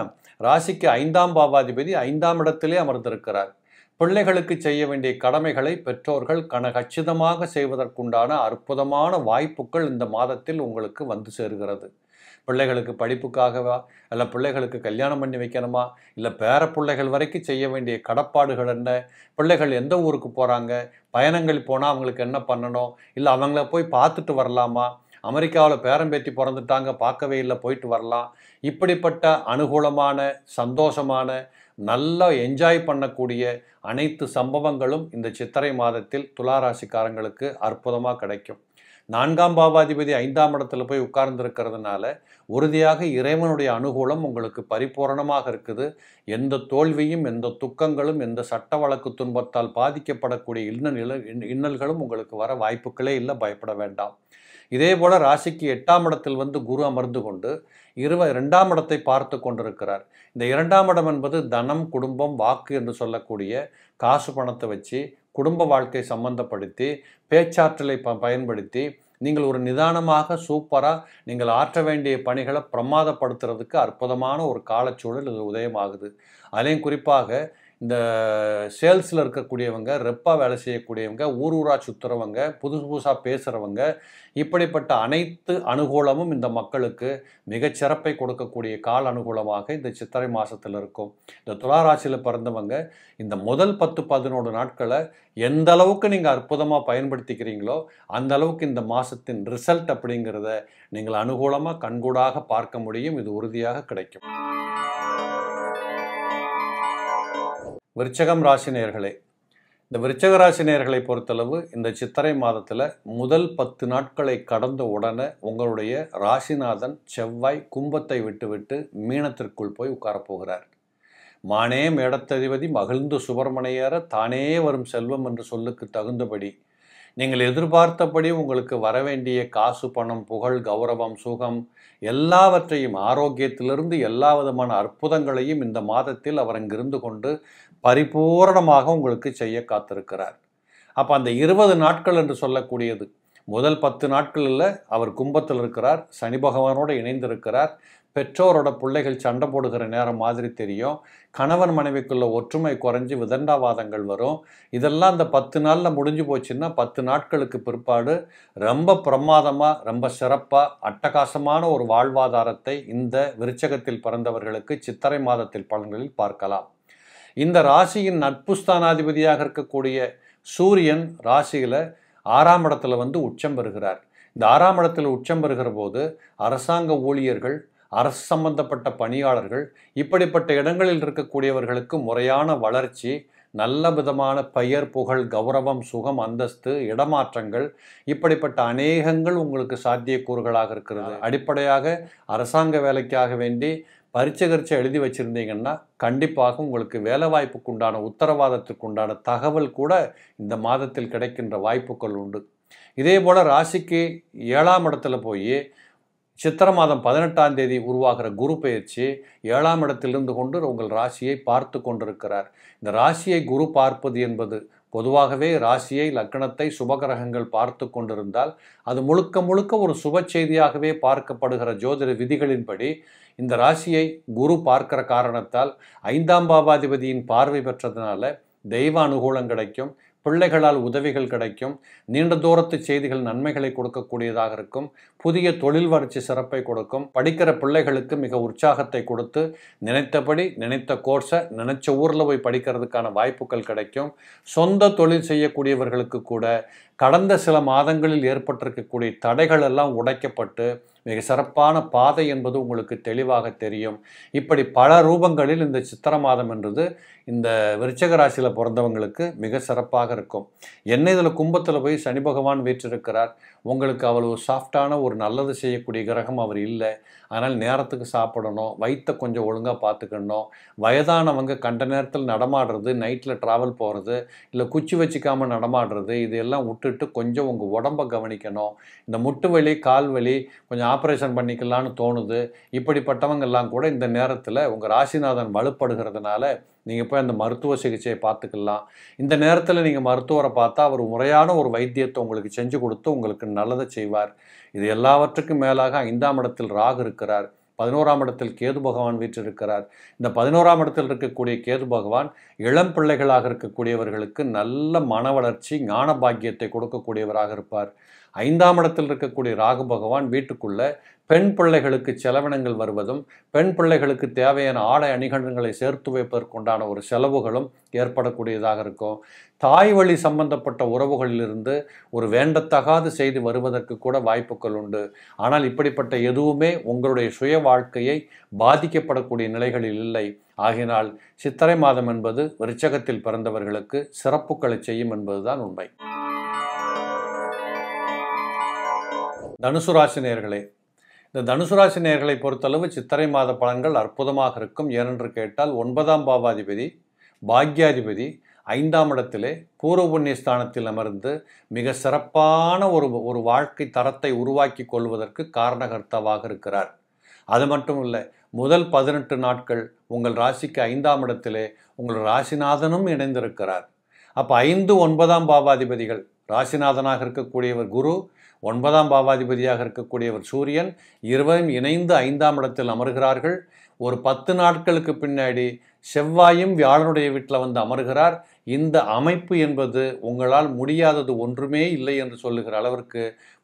ராசிக்கு ஐந்தாம் பாவாதிபதி ஐந்தாம் இடத்திலே அமர்ந்திருக்கிறார். பிள்ளைகளுக்கு செய்ய வேண்டிய கடமைகளை பெற்றோர்கள் கனகச்சிதமாக செய்வதற்குண்டான அற்புதமான வாய்ப்புகள் இந்த மாதத்தில் உங்களுக்கு வந்து சேருகிறது. பிள்ளைகளுக்கு படிப்புக்காகவா இல்லை பிள்ளைகளுக்கு கல்யாணம் பண்ணி வைக்கணுமா இல்லை பேர பிள்ளைகள் வரைக்கும் செய்ய வேண்டிய கடப்பாடுகள் என்ன பிள்ளைகள் எந்த ஊருக்கு போகிறாங்க பயணங்கள் போனால் அவங்களுக்கு என்ன பண்ணணும் இல்லை அவங்கள போய் பார்த்துட்டு வரலாமா அமெரிக்காவில் பேரம்பேத்தி பிறந்துட்டாங்க பார்க்கவே இல்லை போயிட்டு வரலாம். இப்படிப்பட்ட அனுகூலமான சந்தோஷமான நல்லா என்ஜாய் பண்ணக்கூடிய அனைத்து சம்பவங்களும் இந்த சித்திரை மாதத்தில் துளாராசிக்காரங்களுக்கு அற்புதமாக கிடைக்கும். நான்காம் பாவாதிபதி ஐந்தாம் இடத்துல போய் உட்கார்ந்துருக்கிறதுனால உறுதியாக இறைவனுடைய அனுகூலம் உங்களுக்கு பரிபூரணமாக இருக்குது. எந்த தோல்வியும் எந்த துக்கங்களும் எந்த சட்ட வழக்கு துன்பத்தால் பாதிக்கப்படக்கூடிய இன்னல் இன்னல்களும் உங்களுக்கு வர வாய்ப்புகளே இல்லை பயப்பட வேண்டாம். இதே போல ராசிக்கு எட்டாம் இடத்தில் வந்து குரு அமர்ந்து கொண்டு இருவ இரண்டாம் இடத்தை பார்த்து கொண்டிருக்கிறார். இந்த இரண்டாம் இடம் என்பது தனம் குடும்பம் வாக்கு என்று சொல்லக்கூடிய காசு பணத்தை வச்சு குடும்ப வாழ்க்கை சம்பந்தப்படுத்தி பேச்சாற்றலை ப பயன்படுத்தி நீங்கள் ஒரு நிதானமாக சூப்பராக நீங்கள் ஆற்ற வேண்டிய பணிகளை பிரமாதப்படுத்துறதுக்கு அற்புதமான ஒரு காலச்சூழல் இது உதயமாகுது. அதையும் குறிப்பாக இந்த சேல்ஸில் இருக்கக்கூடியவங்க ரெப்பாக வேலை செய்யக்கூடியவங்க ஊர் ஊராக சுற்றுறவங்க புதுசு புதுசாக பேசுகிறவங்க இப்படிப்பட்ட அனைத்து அனுகூலமும் இந்த மக்களுக்கு மிகச்சிறப்பை கொடுக்கக்கூடிய கால அனுகூலமாக இந்த சித்திரை மாதத்தில் இருக்கும். இந்த துளாராசியில் பிறந்தவங்க இந்த முதல் பத்து பதினோரு நாட்களை எந்த அளவுக்கு நீங்கள் அற்புதமாக பயன்படுத்திக்கிறீங்களோ அந்த அளவுக்கு இந்த மாதத்தின் ரிசல்ட் அப்படிங்கிறத நீங்கள் அனுகூலமாக கண்கூடாக பார்க்க முடியும். இது உறுதியாக கிடைக்கும். விருச்சகம் ராசினியர்களே இந்த விருச்சக ராசினியர்களை பொறுத்தளவு இந்த சித்திரை மாதத்தில் முதல் பத்து நாட்களை கடந்த உடனே உங்களுடைய ராசிநாதன் செவ்வாய் கும்பத்தை விட்டுவிட்டு மீனத்திற்குள் போய் உட்காரப்போகிறார் மானே மேடத்ததிபதி மகிழ்ந்து சுப்பிரமணியர தானே வரும் செல்வம் என்று சொல்லுக்கு தகுந்தபடி நீங்கள் எதிர்பார்த்தபடி உங்களுக்கு வரவேண்டிய காசு பணம் புகழ் கௌரவம் சுகம் எல்லாவற்றையும் ஆரோக்கியத்திலிருந்து எல்லா விதமான அற்புதங்களையும் இந்த மாதத்தில் அவர் அங்கிருந்து கொண்டு பரிபூரணமாக உங்களுக்கு செய்ய காத்திருக்கிறார். அப்போ அந்த இருபது நாட்கள் என்று சொல்லக்கூடியது முதல் பத்து நாட்களில் அவர் கும்பத்தில் இருக்கிறார் சனி பகவானோடு இணைந்திருக்கிறார். பெற்றோரோட பிள்ளைகள் சண்டை போடுகிற நேரம் மாதிரி தெரியும். கணவன் மனைவிக்குள்ள ஒற்றுமை குறைஞ்சி விதண்டாவாதங்கள் வரும். இதெல்லாம் இந்த பத்து நாளில் முடிஞ்சு போச்சுன்னா பத்து நாட்களுக்கு பிற்பாடு ரொம்ப பிரமாதமாக ரொம்ப சிறப்பாக அட்டகாசமான ஒரு வாழ்வாதாரத்தை இந்த விருச்சகத்தில் பிறந்தவர்களுக்கு சித்திரை மாதத்தில் பலன்களில் பார்க்கலாம். இந்த ராசியின் நட்புஸ்தானாதிபதியாக இருக்கக்கூடிய சூரியன் ராசியில் ஆறாம் இடத்துல வந்து உச்சம் பெறுகிறார். இந்த ஆறாம் இடத்துல உச்சம் பெறுகிற போது அரசாங்க ஊழியர்கள் அரசு சம்பந்தப்பட்ட பணியாளர்கள் இப்படிப்பட்ட இடங்களில் இருக்கக்கூடியவர்களுக்கு முறையான வளர்ச்சி நல்ல விதமான பெயர் புகழ் கௌரவம் சுகம் அந்தஸ்து இடமாற்றங்கள் இப்படிப்பட்ட அநேகங்கள் உங்களுக்கு சாத்தியக்கூறுகளாக இருக்கிறது. அடிப்படையாக அரசாங்க வேலைக்காக வேண்டி பரிச்சகரிச்சு எழுதி வச்சுருந்தீங்கன்னா கண்டிப்பாக உங்களுக்கு வேலை வாய்ப்புக்கு உண்டான உத்தரவாதத்துக்கு உண்டான தகவல் கூட இந்த மாதத்தில் கிடைக்கின்ற வாய்ப்புகள் உண்டு. இதே போல் ராசிக்கு ஏழாம் இடத்துல போய் சித்திர மாதம் பதினெட்டாம் தேதி உருவாகிற குரு பயிற்சி ஏழாம் இடத்திலிருந்து கொண்டு உங்கள் ராசியை பார்த்து கொண்டிருக்கிறார். இந்த ராசியை குரு பார்ப்பது என்பது பொதுவாகவே ராசியை லக்கணத்தை சுபகிரகங்கள் பார்த்து கொண்டிருந்தால் அது முழுக்க முழுக்க ஒரு சுப செய்தியாகவே பார்க்கப்படுகிற ஜோதிட விதிகளின்படி இந்த ராசியை குரு பார்க்கிற காரணத்தால் ஐந்தாம் பாபாதிபதியின் பார்வை பெற்றதுனால தெய்வ அனுகூலம் கிடைக்கும் பிள்ளைகளால் உதவிகள் கிடைக்கும் நீண்ட தூரத்து செய்திகள் நன்மைகளை கொடுக்கக்கூடியதாக இருக்கும் புதிய தொழில் வளர்ச்சி சிறப்பை கொடுக்கும் படிக்கிற பிள்ளைகளுக்கு மிக உற்சாகத்தை கொடுத்து நினைத்தபடி நினைத்த கோர்ஸை நினைச்ச ஊரில் போய் படிக்கிறதுக்கான வாய்ப்புகள் கிடைக்கும். சொந்த தொழில் செய்யக்கூடியவர்களுக்கு கூட கடந்த சில மாதங்களில் ஏற்பட்டிருக்கக்கூடிய தடைகள் எல்லாம் உடைக்கப்பட்டு மிக சிறப்பான பாதை என்பது உங்களுக்கு தெளிவாக தெரியும். இப்படி பல ரூபங்களில் இந்த சித்திர மாதம் என்றது இந்த விருச்சக ராசியில் பிறந்தவங்களுக்கு மிக சிறப்பாக இருக்கும். என்ன இதில் கும்பத்தில் போய் சனி பகவான் வீற்றிருக்கிறார். உங்களுக்கு அவ்வளவு சாஃப்டான ஒரு நல்லது செய்யக்கூடிய கிரகம் அவர் இல்லை. அதனால் நேரத்துக்கு சாப்பிடணும் வயிற்றை கொஞ்சம் ஒழுங்காக பார்த்துக்கணும். வயதானவங்க கண்ட நேரத்தில் நடமாடுறது நைட்டில் ட்ராவல் போகிறது இல்லை குச்சி வச்சுக்காமல் நடமாடுறது இதையெல்லாம் விட்டுட்டு கொஞ்சம் உங்கள் உடம்பை கவனிக்கணும். இந்த முட்டு வலி கால் வலி கொஞ்சம் ஆப்ரேஷன் பண்ணிக்கலான்னு தோணுது. இப்படிப்பட்டவங்கெல்லாம் கூட இந்த நேரத்தில் உங்கள் ராசிநாதன் வலுப்படுகிறதுனால நீங்கள் போய் அந்த மருத்துவ சிகிச்சையை பார்த்துக்கலாம். இந்த நேரத்தில் நீங்கள் மருத்துவரை பார்த்தா அவர் முறையான ஒரு வைத்தியத்தை உங்களுக்கு செஞ்சு கொடுத்து உங்களுக்கு நல்லதை செய்வார். இது எல்லாவற்றுக்கும் மேலாக ஐந்தாம் இடத்தில் ராகு இருக்கிறார். பதினோராம் இடத்தில் கேது பகவான் வீற்றிருக்கிறார். இந்த பதினோராம் இடத்தில் இருக்கக்கூடிய கேது பகவான் இளம் பிள்ளைகளாக இருக்கக்கூடியவர்களுக்கு நல்ல மன வளர்ச்சி ஞான பாக்கியத்தை கொடுக்கக்கூடியவராக இருப்பார். ஐந்தாம் இடத்தில் இருக்கக்கூடிய ராகு பகவான் வீட்டுக்குள்ள பெண் பிள்ளைகளுக்கு செலவினங்கள் வருவதும் பெண் பிள்ளைகளுக்கு தேவையான ஆடை அணிகலன்களை சேர்த்து வைப்பதற்குண்டான ஒரு செலவுகளும் ஏற்படக்கூடியதாக இருக்கும். தாய் வழி சம்பந்தப்பட்ட உறவுகளிலிருந்து ஒரு வேண்டத்தகாத செய்தி வருவதற்கு கூட வாய்ப்புகள் உண்டு. ஆனால் இப்படிப்பட்ட எதுவுமே உங்களுடைய சுய வாழ்க்கையை பாதிக்கப்படக்கூடிய நிலைகளில் இல்லை. ஆகினால் சித்திரை மாதம் என்பது விருச்சகத்தில் பிறந்தவர்களுக்கு சிறப்புகளை செய்யும் என்பதுதான் உண்மை. தனுசு ராசி இந்த தனுசு ராசி நேயர்களை பொறுத்தளவு சித்திரை மாத பலன்கள் அற்புதமாக இருக்கும். ஏனென்று கேட்டால் ஒன்பதாம் பாவாதிபதி பாக்யாதிபதி ஐந்தாம் இடத்திலே பூர்வ புண்ணிய ஸ்தானத்தில் அமர்ந்து மிக சிறப்பான ஒரு ஒரு வாழ்க்கை தரத்தை உருவாக்கி கொள்வதற்கு காரணகர்த்தாவாக இருக்கிறார். அது மட்டும் இல்லை முதல் பதினெட்டு நாட்கள் உங்கள் ராசிக்கு ஐந்தாம் இடத்திலே உங்கள் ராசிநாதனும் இணைந்திருக்கிறார். அப்போ ஐந்து ஒன்பதாம் பாவாதிபதிகள் ராசிநாதனாக இருக்கக்கூடியவர் குரு ஒன்பதாம் பாவாதிபதியாக இருக்கக்கூடியவர் சூரியன் இருவரும் இணைந்து ஐந்தாம் இடத்தில் அமர்கிறார்கள். ஒரு பத்து நாட்களுக்கு பின்னாடி செவ்வாயும் வியாழனுடைய வீட்டில் வந்து அமர்கிறார். இந்த அமைப்பு என்பது உங்களால் முடியாதது ஒன்றுமே இல்லை என்று சொல்லுகிற அளவிற்கு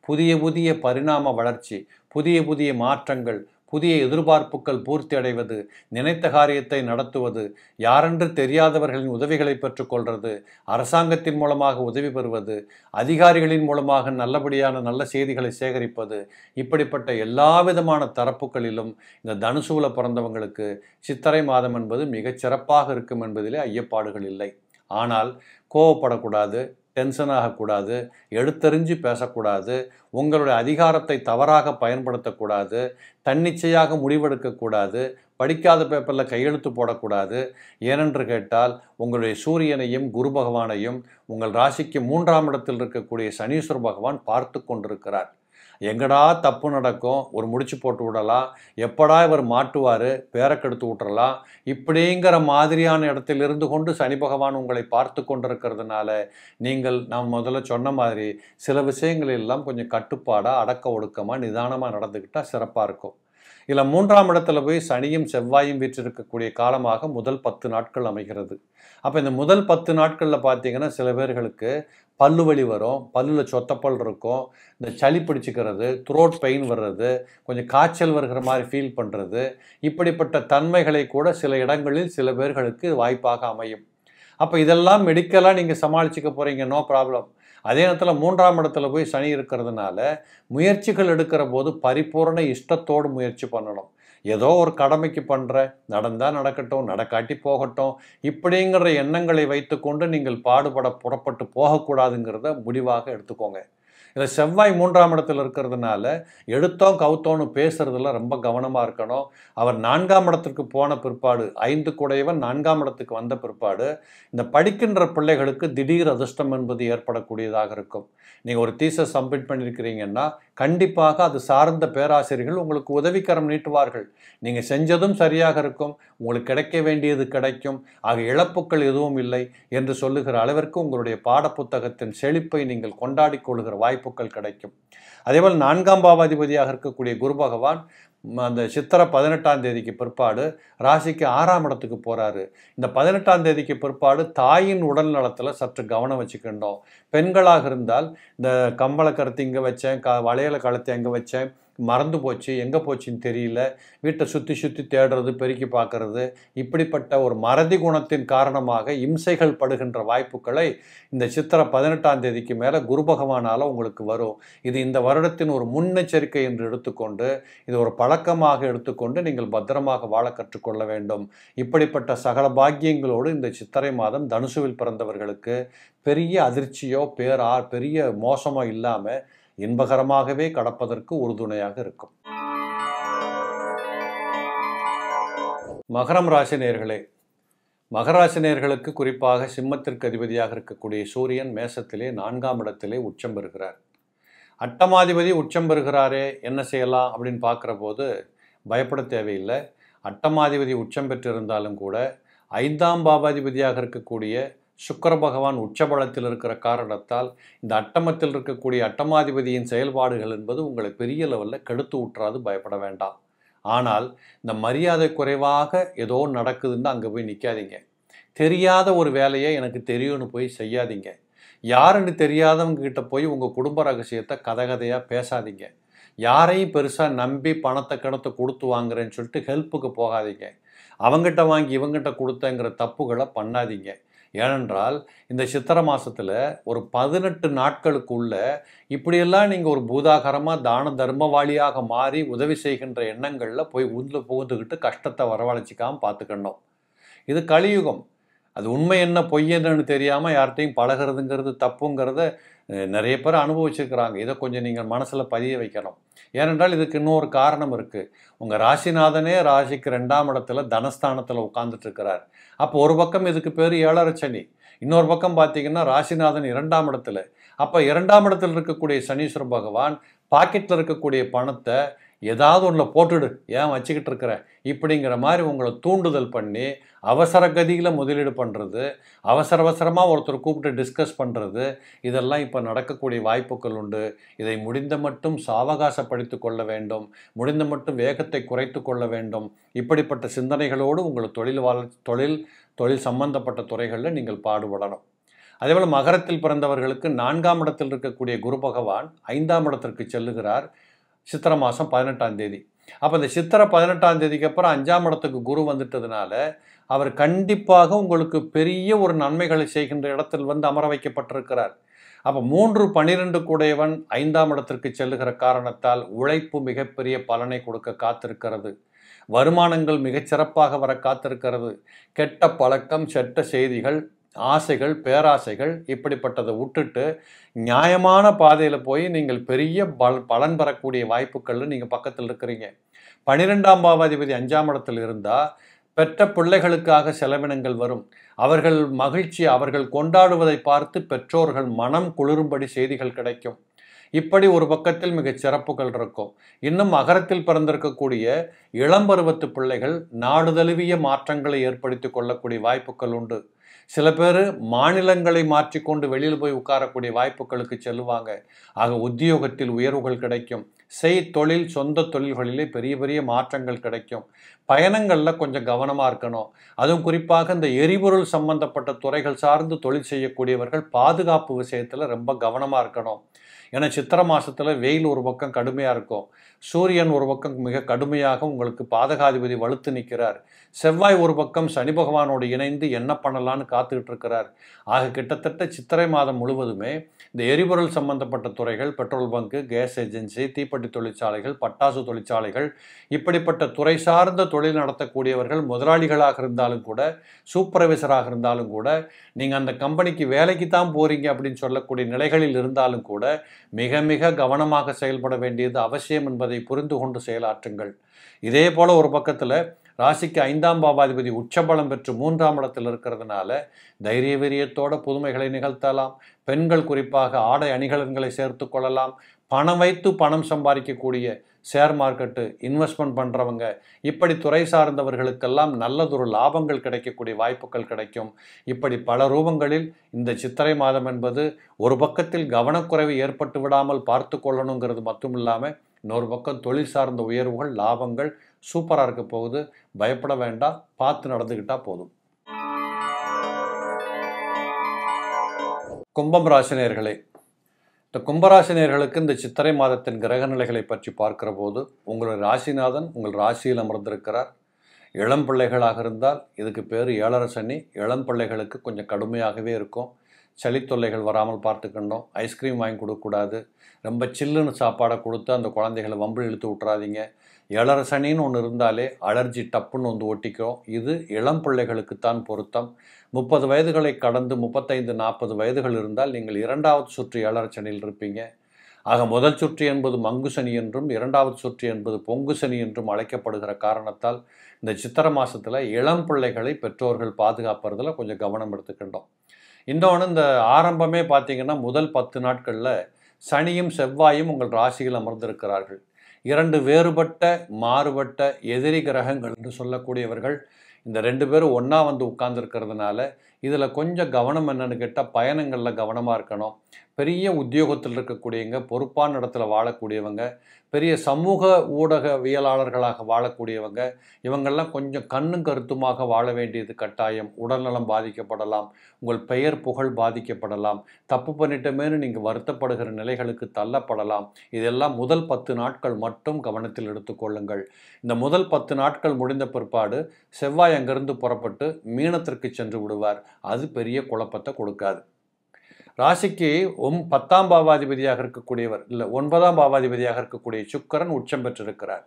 புதிய புதிய பரிணாம வளர்ச்சி புதிய புதிய மாற்றங்கள் புதிய எதிர்பார்ப்புகள் பூர்த்தி அடைவது நினைத்த காரியத்தை நடத்துவது யாரென்று தெரியாதவர்களின் உதவிகளை பெற்றுக்கொள்வது அரசாங்கத்தின் மூலமாக உதவி பெறுவது அதிகாரிகளின் மூலமாக நல்லபடியான நல்ல செய்திகளை சேகரிப்பது இப்படிப்பட்ட எல்லா விதமான தரப்புகளிலும் இந்த தனுசூல பிறந்தவங்களுக்கு சித்திரை மாதம் என்பது மிகச் சிறப்பாக இருக்கும் என்பதிலே ஐயப்பாடுகள் இல்லை. ஆனால் கோவப்படக்கூடாது டென்ஷன் ஆகக்கூடாது எடுத்தறிஞ்சு பேசக்கூடாது உங்களுடைய அதிகாரத்தை தவறாக பயன்படுத்தக்கூடாது தன்னிச்சையாக முடிவெடுக்கக்கூடாது படிக்காத பேப்பரில் கையெழுத்து போடக்கூடாது. ஏனென்று கேட்டால் உங்களுடைய சூரியனையும் குரு பகவானையும் உங்கள் ராசிக்கு மூன்றாம் இடத்தில் இருக்கக்கூடிய சனீஸ்வர பகவான் பார்த்து கொண்டிருக்கிறார். எங்கடா தப்பு நடக்கும்? ஒரு முடிச்சு போட்டு விடலாம். எப்படா இவர் மாட்டுவார்? பேரக்கெடுத்து விட்டுறலாம் இப்படிங்கிற மாதிரியான இடத்திலிருந்து கொண்டு சனி பகவான் உங்களை பார்த்து கொண்டிருக்கிறதுனால நீங்கள் நாம் முதல்ல சொன்ன மாதிரி சில விஷயங்கள் எல்லாம் கொஞ்சம் கட்டுப்பாடாக அடக்க ஒடுக்கமாக நிதானமாக நடந்துக்கிட்டால் சிறப்பாக இருக்கும். இதில் மூன்றாம் இடத்துல போய் சனியும் செவ்வாயும் வீற்றிருக்கக்கூடிய காலமாக முதல் பத்து நாட்கள் அமைகிறது. அப்போ இந்த முதல் பத்து நாட்களில் பார்த்தீங்கன்னா சில பேர்களுக்கு பல்லு வலி வரும் பல்லில் சொத்தப்பல் இருக்கும் இந்த சளி பிடிச்சிக்கிறது த்ரோட் பெயின் வர்றது கொஞ்சம் காய்ச்சல் வருகிற மாதிரி ஃபீல் பண்ணுறது இப்படிப்பட்ட தன்மைகளை கூட சில இடங்களில் சில பேர்களுக்கு வாய்ப்பாக அமையும். அப்போ இதெல்லாம் மெடிக்கலாக நீங்கள் சமாளிச்சுக்க போகிறீங்க நோ ப்ராப்ளம் அதே நேரத்தில் மூன்றாம் இடத்துல போய் சனி இருக்கிறதுனால முயற்சிகள் எடுக்கிற போது பரிபூரண இஷ்டத்தோடு முயற்சி பண்ணணும். ஏதோ ஒரு கடமைக்கு பண்ணுற நடந்தால் நடக்கட்டும் நடக்காட்டி போகட்டும் இப்படிங்கிற எண்ணங்களை வைத்துக்கொண்டு நீங்கள் பாடுபட புறப்பட்டு போகக்கூடாதுங்கிறத முடிவாக எடுத்துக்கோங்க. இதில் செவ்வாய் மூன்றாம் இடத்துல இருக்கிறதுனால எடுத்தோம் கவுத்தோன்னு பேசுறதுல ரொம்ப கவனமாக இருக்கணும். அவர் நான்காம் இடத்துக்கு போன பிற்பாடு ஐந்து குடையவன் நான்காம் இடத்துக்கு வந்த பிற்பாடு இந்த படிக்கின்ற பிள்ளைகளுக்கு திடீர் அதிர்ஷ்டம் என்பது ஏற்படக்கூடியதாக இருக்கும். நீங்கள் ஒரு தீசஸ் சப்மிட் பண்ணியிருக்கிறீங்கன்னா கண்டிப்பாக அது சார்ந்த பேராசிரியர்கள் உங்களுக்கு உதவிக்கரம் நீட்டுவார்கள். நீங்கள் செஞ்சதும் சரியாக இருக்கும் உங்களுக்கு கிடைக்க வேண்டியது கிடைக்கும் ஆக இழப்புக்கள் எதுவும் இல்லை என்று சொல்லுகிற அளவிற்கு உங்களுடைய பாடப்புத்தகத்தின் செழிப்பை நீங்கள் கொண்டாடி கொள்கிற வாய்ப்புகள் கிடைக்கும். அதேபோல் நான்காம் பாவாதிபதியாக இருக்கக்கூடிய குரு பகவான் அந்த சித்திரை பதினெட்டாம் தேதிக்கு பிற்பாடு ராசிக்கு ஆறாம் இடத்துக்கு போகிறாரு இந்த பதினெட்டாம் தேதிக்கு பிற்பாடு தாயின் உடல் நலத்தில் சற்று கவனம் வச்சுக்கிட்டோம் பெண்களாக இருந்தால் இந்த கம்பளை கருத்து இங்கே வச்சேன் க வளையலை கழுத்தை எங்கே வச்சேன் மறந்து போச்சு எங்கே போச்சுன்னு தெரியல. வீட்டை சுற்றி சுற்றி தேடுறது பெருக்கி பார்க்கறது இப்படிப்பட்ட ஒரு மறதி குணத்தின் காரணமாக இம்சைகள் படுகின்ற வாய்ப்புகளை இந்த சித்திரை பதினெட்டாம் தேதிக்கு மேலே குரு பகவானால் உங்களுக்கு வரும். இது இந்த வருடத்தின் ஒரு முன்னெச்சரிக்கை என்று எடுத்துக்கொண்டு இது ஒரு பழக்கமாக எடுத்துக்கொண்டு நீங்கள் பத்திரமாக வாழ கற்றுக்கொள்ள வேண்டும். இப்படிப்பட்ட சகல பாக்கியங்களோடு இந்த சித்திரை மாதம் தனுசுவில் பிறந்தவர்களுக்கு பெரிய அதிர்ச்சியோ பேரா பெரிய மோசமோ இல்லாமல் இன்பகரமாகவே கடப்பதற்கு உறுதுணையாக இருக்கும். மகரம் ராசினியர்களே மகராசினியர்களுக்கு குறிப்பாக சிம்மத்திற்கு அதிபதியாக இருக்கக்கூடிய சூரியன் மேசத்திலே நான்காம் இடத்திலே உச்சம் பெறுகிறார். அட்டமாதிபதி உச்சம் பெறுகிறாரே என்ன செய்யலாம் அப்படின்னு பார்க்குற போது பயப்பட தேவையில்லை. அட்டமாதிபதி உச்சம் பெற்றிருந்தாலும் கூட ஐந்தாம் பாபாதிபதியாக இருக்கக்கூடிய சுக்கர பகவான் உச்சபலத்தில் இருக்கிற காரணத்தால் இந்த அட்டமத்தில் இருக்கக்கூடிய அட்டமாதிபதியின் செயல்பாடுகள் என்பது உங்களை பெரிய லெவலில் கெடுத்து ஊற்றாது பயப்பட வேண்டாம். ஆனால் இந்த மரியாதை குறைவாக ஏதோ நடக்குதுன்னு அங்கே போய் நிற்காதீங்க தெரியாத ஒரு வேலையை எனக்கு தெரியும்னு போய் செய்யாதீங்க. யாருன்னு தெரியாதவங்க கிட்ட போய் உங்கள் குடும்ப ரகசியத்தை கதகதையாக பேசாதீங்க. யாரையும் பெருசாக நம்பி பணத்தை கணத்தை கொடுத்து வாங்குறேன்னு சொல்லிட்டு ஹெல்ப்புக்கு போகாதீங்க. அவங்ககிட்ட வாங்கி இவங்ககிட்ட கொடுத்தங்கிற தப்புகளை பண்ணாதீங்க. ஏனென்றால் இந்த சித்திரை மாதத்தில் ஒரு பதினெட்டு நாட்களுக்குள்ள இப்படியெல்லாம் நீங்கள் ஒரு பூதாகரமாக தான தர்மவாளியாக மாறி உதவி செய்கின்ற எண்ணங்களில் போய் உள்ள புகுந்துக்கிட்டு கஷ்டத்தை வரவழைச்சிக்காமல் பார்த்துக்கணும். இது கலியுகம். அது உண்மை என்ன பொய் என்னன்னு தெரியாமல் யார்கிட்டையும் பழகிறதுங்கிறது தப்புங்கிறத நிறைய பேர் அனுபவிச்சிருக்கிறாங்க. இதை கொஞ்சம் நீங்கள் மனசில் பதிய வைக்கணும். ஏனென்றால் இதுக்கு இன்னொரு காரணம் இருக்குது உங்கள் ராசிநாதனே ராசிக்கு ரெண்டாம் இடத்துல தனஸ்தானத்தில் உட்காந்துட்ருக்கிறார் அப்போ ஒரு பக்கம் இதுக்கு பேர் ஏழரை சனி. இன்னொரு பக்கம் பார்த்தீங்கன்னா ராசிநாதன் இரண்டாம் இடத்துல. அப்போ இரண்டாம் இடத்தில் இருக்கக்கூடிய சனீஸ்வர பகவான் பாக்கெட்டில் இருக்கக்கூடிய பணத்தை ஏதாவது ஒன்றில் போட்டுடு. ஏன் வச்சுக்கிட்டு இருக்கிற? இப்படிங்கிற மாதிரி உங்களை தூண்டுதல் பண்ணி அவசர கதியில் முதலீடு பண்ணுறது அவசர அவசரமாக ஒருத்தர் கூப்பிட்டு டிஸ்கஸ் பண்ணுறது இதெல்லாம் இப்போ நடக்கக்கூடிய வாய்ப்புகள் உண்டு. இதை முடிந்த மட்டும் சாவகாசப்படுத்தி கொள்ள வேண்டும். முடிந்த மட்டும் வேகத்தை குறைத்து கொள்ள வேண்டும். இப்படிப்பட்ட சிந்தனைகளோடு உங்கள் தொழில் வள தொழில் தொழில் சம்பந்தப்பட்ட துறைகளில் நீங்கள் பாடுபடணும். அதேபோல் மகரத்தில் பிறந்தவர்களுக்கு நான்காம் இடத்தில் இருக்கக்கூடிய குரு பகவான் ஐந்தாம் இடத்திற்கு செல்லுகிறார். சித்திரை மாதம் பதினெட்டாம் தேதி. அப்போ இந்த சித்திரை பதினெட்டாம் தேதிக்கு அப்புறம் அஞ்சாம் இடத்துக்கு குரு வந்துட்டதுனால அவர் கண்டிப்பாக உங்களுக்கு பெரிய ஒரு நன்மைகளை செய்கின்ற இடத்தில் வந்து அமர வைக்கப்பட்டிருக்கிறார். அப்போ மூன்று பனிரெண்டு கூடையவன் ஐந்தாம் இடத்திற்கு செல்லுகிற காரணத்தால் உழைப்பு மிகப்பெரிய பலனை கொடுக்க காத்திருக்கிறது. வருமானங்கள் மிகச்சிறப்பாக வர காத்திருக்கிறது. கெட்ட பழக்கம் செட்ட செய்திகள் ஆசைகள் பேராசைகள் இப்படிப்பட்டதை விட்டுட்டு நியாயமான பாதையில் போய் நீங்கள் பெரிய பல பலன் பெறக்கூடிய வாய்ப்புகள் நீங்கள் பக்கத்தில் இருக்கிறீங்க. பனிரெண்டாம் பாவாதிபதி அஞ்சாம் இடத்தில் இருந்தால் பெற்ற பிள்ளைகளுக்காக செலவினங்கள் வரும். அவர்கள் மகிழ்ச்சி அவர்கள் கொண்டாடுவதை பார்த்து பெற்றோர்கள் மனம் குளிரும்படி செய்திகள் கிடைக்கும். இப்படி ஒரு பக்கத்தில் மிகச் சிறப்புகள் இருக்கும். இன்னும் அகரத்தில் பிறந்திருக்கக்கூடிய இளம்பருவத்து பிள்ளைகள் நாடு தழுவிய மாற்றங்களை ஏற்படுத்தி கொள்ளக்கூடிய வாய்ப்புகள் உண்டு. சில பேர் மாநிலங்களை மாற்றிக்கொண்டு வெளியில் போய் உட்காரக்கூடிய வாய்ப்புகளுக்கு செல்லுவாங்க. ஆக உத்தியோகத்தில் உயர்வுகள் கிடைக்கும். செய் தொழில் சொந்த தொழில்களிலே பெரிய பெரிய மாற்றங்கள் கிடைக்கும். பயணங்களில் கொஞ்சம் கவனமாக இருக்கணும். அதுவும் குறிப்பாக இந்த எரிபொருள் சம்பந்தப்பட்ட துறைகள் சார்ந்து தொழில் செய்யக்கூடியவர்கள் பாதுகாப்பு விஷயத்தில் ரொம்ப கவனமாக இருக்கணும். ஏன்னா சித்திரை மாதத்தில் வெயில் ஒரு பக்கம் கடுமையாக இருக்கும். சூரியன் ஒரு பக்கம் மிக கடுமையாக உங்களுக்கு பாதகாதிபதி வலுத்து நிற்கிறார் செவ்வாய் ஒரு பக்கம் சனி பகவானோடு இணைந்து என்ன பண்ணலான்னு காத்துக்கிட்டு இருக்கிறார் ஆக கிட்டத்தட்ட சித்திரை மாதம் முழுவதுமே இந்த எரிபொருள் சம்பந்தப்பட்ட துறைகள் பெட்ரோல் பங்கு கேஸ் ஏஜென்சி தீப்பெட்டி தொழிற்சாலைகள் பட்டாசு தொழிற்சாலைகள் இப்படிப்பட்ட துறை சார்ந்த தொழில் நடத்தக்கூடியவர்கள் முதலாளிகளாக இருந்தாலும் கூட சூப்பர்வைசராக இருந்தாலும் கூட நீங்கள் அந்த கம்பெனிக்கு வேலைக்கு தான் போகிறீங்க அப்படின்னு சொல்லக்கூடிய நிலைகளில் இருந்தாலும் கூட மிக மிக கவனமாக செயல்பட வேண்டியது அவசியம் என்பதை புரிந்து கொண்டு செயலாற்றுங்கள். இதே போல் ஒரு பக்கத்தில் ராசிக்கு ஐந்தாம் பாவாதிபதி உச்சபலம் பெற்று மூன்றாம் இடத்தில் இருக்கிறதுனால தைரிய வீரியத்தோட புதுமைகளை நிகழ்த்தலாம். பெண்கள் குறிப்பாக ஆடை அணிகலன்களை சேர்த்து கொள்ளலாம். பணம் வைத்து பணம் சம்பாதிக்கக்கூடிய ஷேர் மார்க்கெட்டு இன்வெஸ்ட்மெண்ட் பண்ணுறவங்க இப்படி துறை சார்ந்தவர்களுக்கெல்லாம் நல்லதொரு லாபங்கள் கிடைக்கக்கூடிய வாய்ப்புகள் கிடைக்கும். இப்படி பல ரூபங்களில் இந்த சித்திரை மாதம் என்பது ஒரு பக்கத்தில் கவனக்குறைவு ஏற்பட்டு விடாமல் பார்த்து கொள்ளணுங்கிறது மட்டும் இல்லாமல் இன்னொரு பக்கம் தொழில் சார்ந்த உயர்வுகள் லாபங்கள் சூப்பராக இருக்க போகுது. பயப்பட வேண்டாம் பார்த்து நடந்துக்கிட்டால் போதும். கும்பம் ராசினியர்களே இந்த கும்பராசினியர்களுக்கு இந்த சித்திரை மாதத்தின் கிரக நிலைகளை பற்றி பார்க்கிற போது உங்களுடைய ராசிநாதன் உங்கள் ராசியில் அமர்ந்திருக்கிறார். இளம் பிள்ளைகளாக இருந்தால் இதுக்கு பேர் ஏழரை சனி. இளம் பிள்ளைகளுக்கு கொஞ்சம் கடுமையாகவே இருக்கும். சளி தொல்லைகள் வராமல் பார்த்துக்கணும். ஐஸ்கிரீம் வாங்கி கொடுக்கக்கூடாது. ரொம்ப சில்லுன்னு சாப்பாடை கொடுத்து அந்த குழந்தைகளை வம்பு இழுத்து விட்றாதீங்க இளரசனின்னு ஒன்று இருந்தாலே அலர்ஜி டப்புன்னு வந்து ஒட்டிக்கும் இது இளம் பிள்ளைகளுக்குத்தான் பொருத்தம். முப்பது வயதுகளை கடந்து முப்பத்தைந்து நாற்பது வயதுகள் இருந்தால் நீங்கள் இரண்டாவது சுற்று இளரசனில் இருப்பீங்க. ஆக முதல் சுற்று என்பது மங்கு சனி என்றும் இரண்டாவது சுற்று என்பது பொங்கு சனி என்றும் அழைக்கப்படுகிற காரணத்தால் இந்த சித்திரை மாதத்தில் இளம் பிள்ளைகளை பெற்றோர்கள் பாதுகாப்புறதுல கொஞ்சம் கவனம் எடுத்துக்கிட்டோம் இன்னொன்று இந்த ஆரம்பமே பார்த்தீங்கன்னா முதல் பத்து நாட்களில் சனியும் செவ்வாயும் உங்கள் ராசியில் அமர்ந்திருக்கிறார்கள். இரண்டு வேறுபட்ட மாறுபட்ட எதிரி கிரகங்கள் என்று சொல்லக்கூடியவர்கள் இந்த ரெண்டு பேரும் ஒன்றா வந்து உட்கார்ந்துருக்கிறதுனால இதில் கொஞ்சம் கவனம் என்னன்னு கேட்டால் பயணங்களில் கவனமாக இருக்கணும். பெரிய உத்தியோகத்தில் இருக்கக்கூடியவங்க பொறுப்பான இடத்துல வாழக்கூடியவங்க பெரிய சமூக ஊடகவியலாளர்களாக வாழக்கூடியவங்க இவங்கெல்லாம் கொஞ்சம் கண்ணும் கருத்துமாக வாழ வேண்டியது கட்டாயம். உடல்நலம் பாதிக்கப்படலாம் உங்கள் பெயர் புகழ் பாதிக்கப்படலாம் தப்பு பண்ணிட்டமேனு நீங்கள் வருத்தப்படுகிற நிலைகளுக்கு தள்ளப்படலாம். இதெல்லாம் முதல் பத்து நாட்கள் மட்டும் கவனத்தில் எடுத்துக்கொள்ளுங்கள் இந்த முதல் பத்து நாட்கள் முடிந்த பிற்பாடு செவ்வாய் அங்கிருந்து புறப்பட்டு மீனத்திற்கு சென்று விடுவார். அது பெரிய குழப்பத்தை கொடுக்காது. ராசிக்கு ஒம் பத்தாம் பாவாதிபதியாக இருக்கக்கூடியவர் இல்லை ஒன்பதாம் பாவாதிபதியாக இருக்கக்கூடிய சுக்கரன் உச்சம் பெற்றிருக்கிறார்.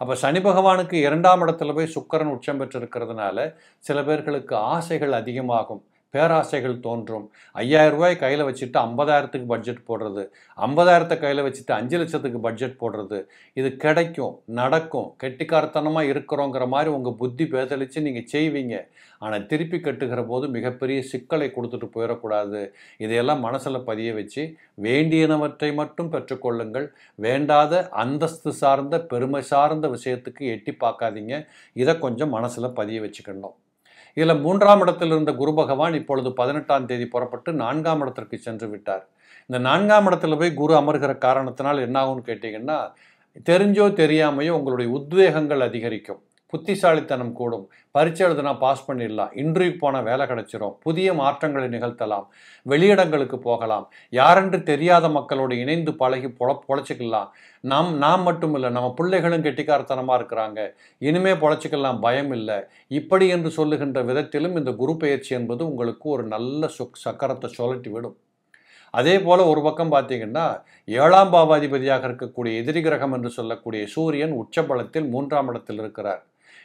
அப்போ சனி பகவானுக்கு இரண்டாம் இடத்துல போய் சுக்கரன் உச்சம் பெற்றிருக்கிறதுனால சில பேர்களுக்கு ஆசைகள் அதிகமாகும். பேராசைகள் தோன்றும். ஐயாயிரம் ரூபாய் கையில் வச்சுட்டு ஐம்பதாயிரத்துக்கு பட்ஜெட் போடுறது. ஐம்பதாயிரத்தை கையில் வச்சுட்டு அஞ்சு லட்சத்துக்கு பட்ஜெட் போடுறது. இது கிடைக்கும் நடக்கும். கெட்டிக்காரத்தனமாக இருக்கிறோங்கிற மாதிரி உங்கள் புத்தி பேதளித்து நீங்கள் செய்வீங்க. ஆனால் திருப்பி கட்டுகிற போது மிகப்பெரிய சிக்கலை கொடுத்துட்டு போயிடக்கூடாது. இதையெல்லாம் மனசில் பதிய வச்சு வேண்டியனவற்றை மட்டும் பெற்றுக்கொள்ளுங்கள். வேண்டாத அந்தஸ்து சார்ந்த பெருமை சார்ந்த விஷயத்துக்கு எட்டி பார்க்காதீங்க. இதை கொஞ்சம் மனசில் பதிய வச்சுக்கணும். இதில் மூன்றாம் இடத்தில் இருந்த குரு பகவான் இப்பொழுது பதினெட்டாம் தேதி புறப்பட்டு நான்காம் இடத்திற்கு சென்று விட்டார். இந்த நான்காம் இடத்துல போய் குரு அமர்கிற காரணத்தினால் என்ன ஆகும்னு கேட்டிங்கன்னா தெரிஞ்சோ தெரியாமையோ உங்களுடைய உத்வேகங்கள் அதிகரிக்கும். புத்திசாலித்தனம் கூடும். பரீட்சை எழுதுனா பாஸ் பண்ணிடலாம். இன்டர்வியூ போனால் வேலை கிடைச்சிரும். புதிய மாற்றங்களை நிகழ்த்தலாம். வெளியிடங்களுக்கு போகலாம். யாரென்று தெரியாத மக்களோடு இணைந்து பழகி பொழ பொழைச்சிக்கலாம். நாம் நாம் மட்டும் இல்லை நம்ம பிள்ளைகளும் கெட்டிக்காரத்தனமாக இருக்கிறாங்க. இனிமே பொழைச்சிக்கலாம். பயம் இல்லை. இப்படி என்று சொல்லுகின்ற விதத்திலும் இந்த குரு பயிற்சி என்பது உங்களுக்கு ஒரு நல்ல சுக் சக்கரத்தை சுழட்டி விடும். அதே போல் ஒரு பக்கம் பார்த்தீங்கன்னா ஏழாம் பாவாதிபதியாக இருக்கக்கூடிய எதிரி கிரகம் என்று சொல்லக்கூடிய சூரியன் உச்சபலத்தில் மூன்றாம் இடத்தில் இருக்கிறார்.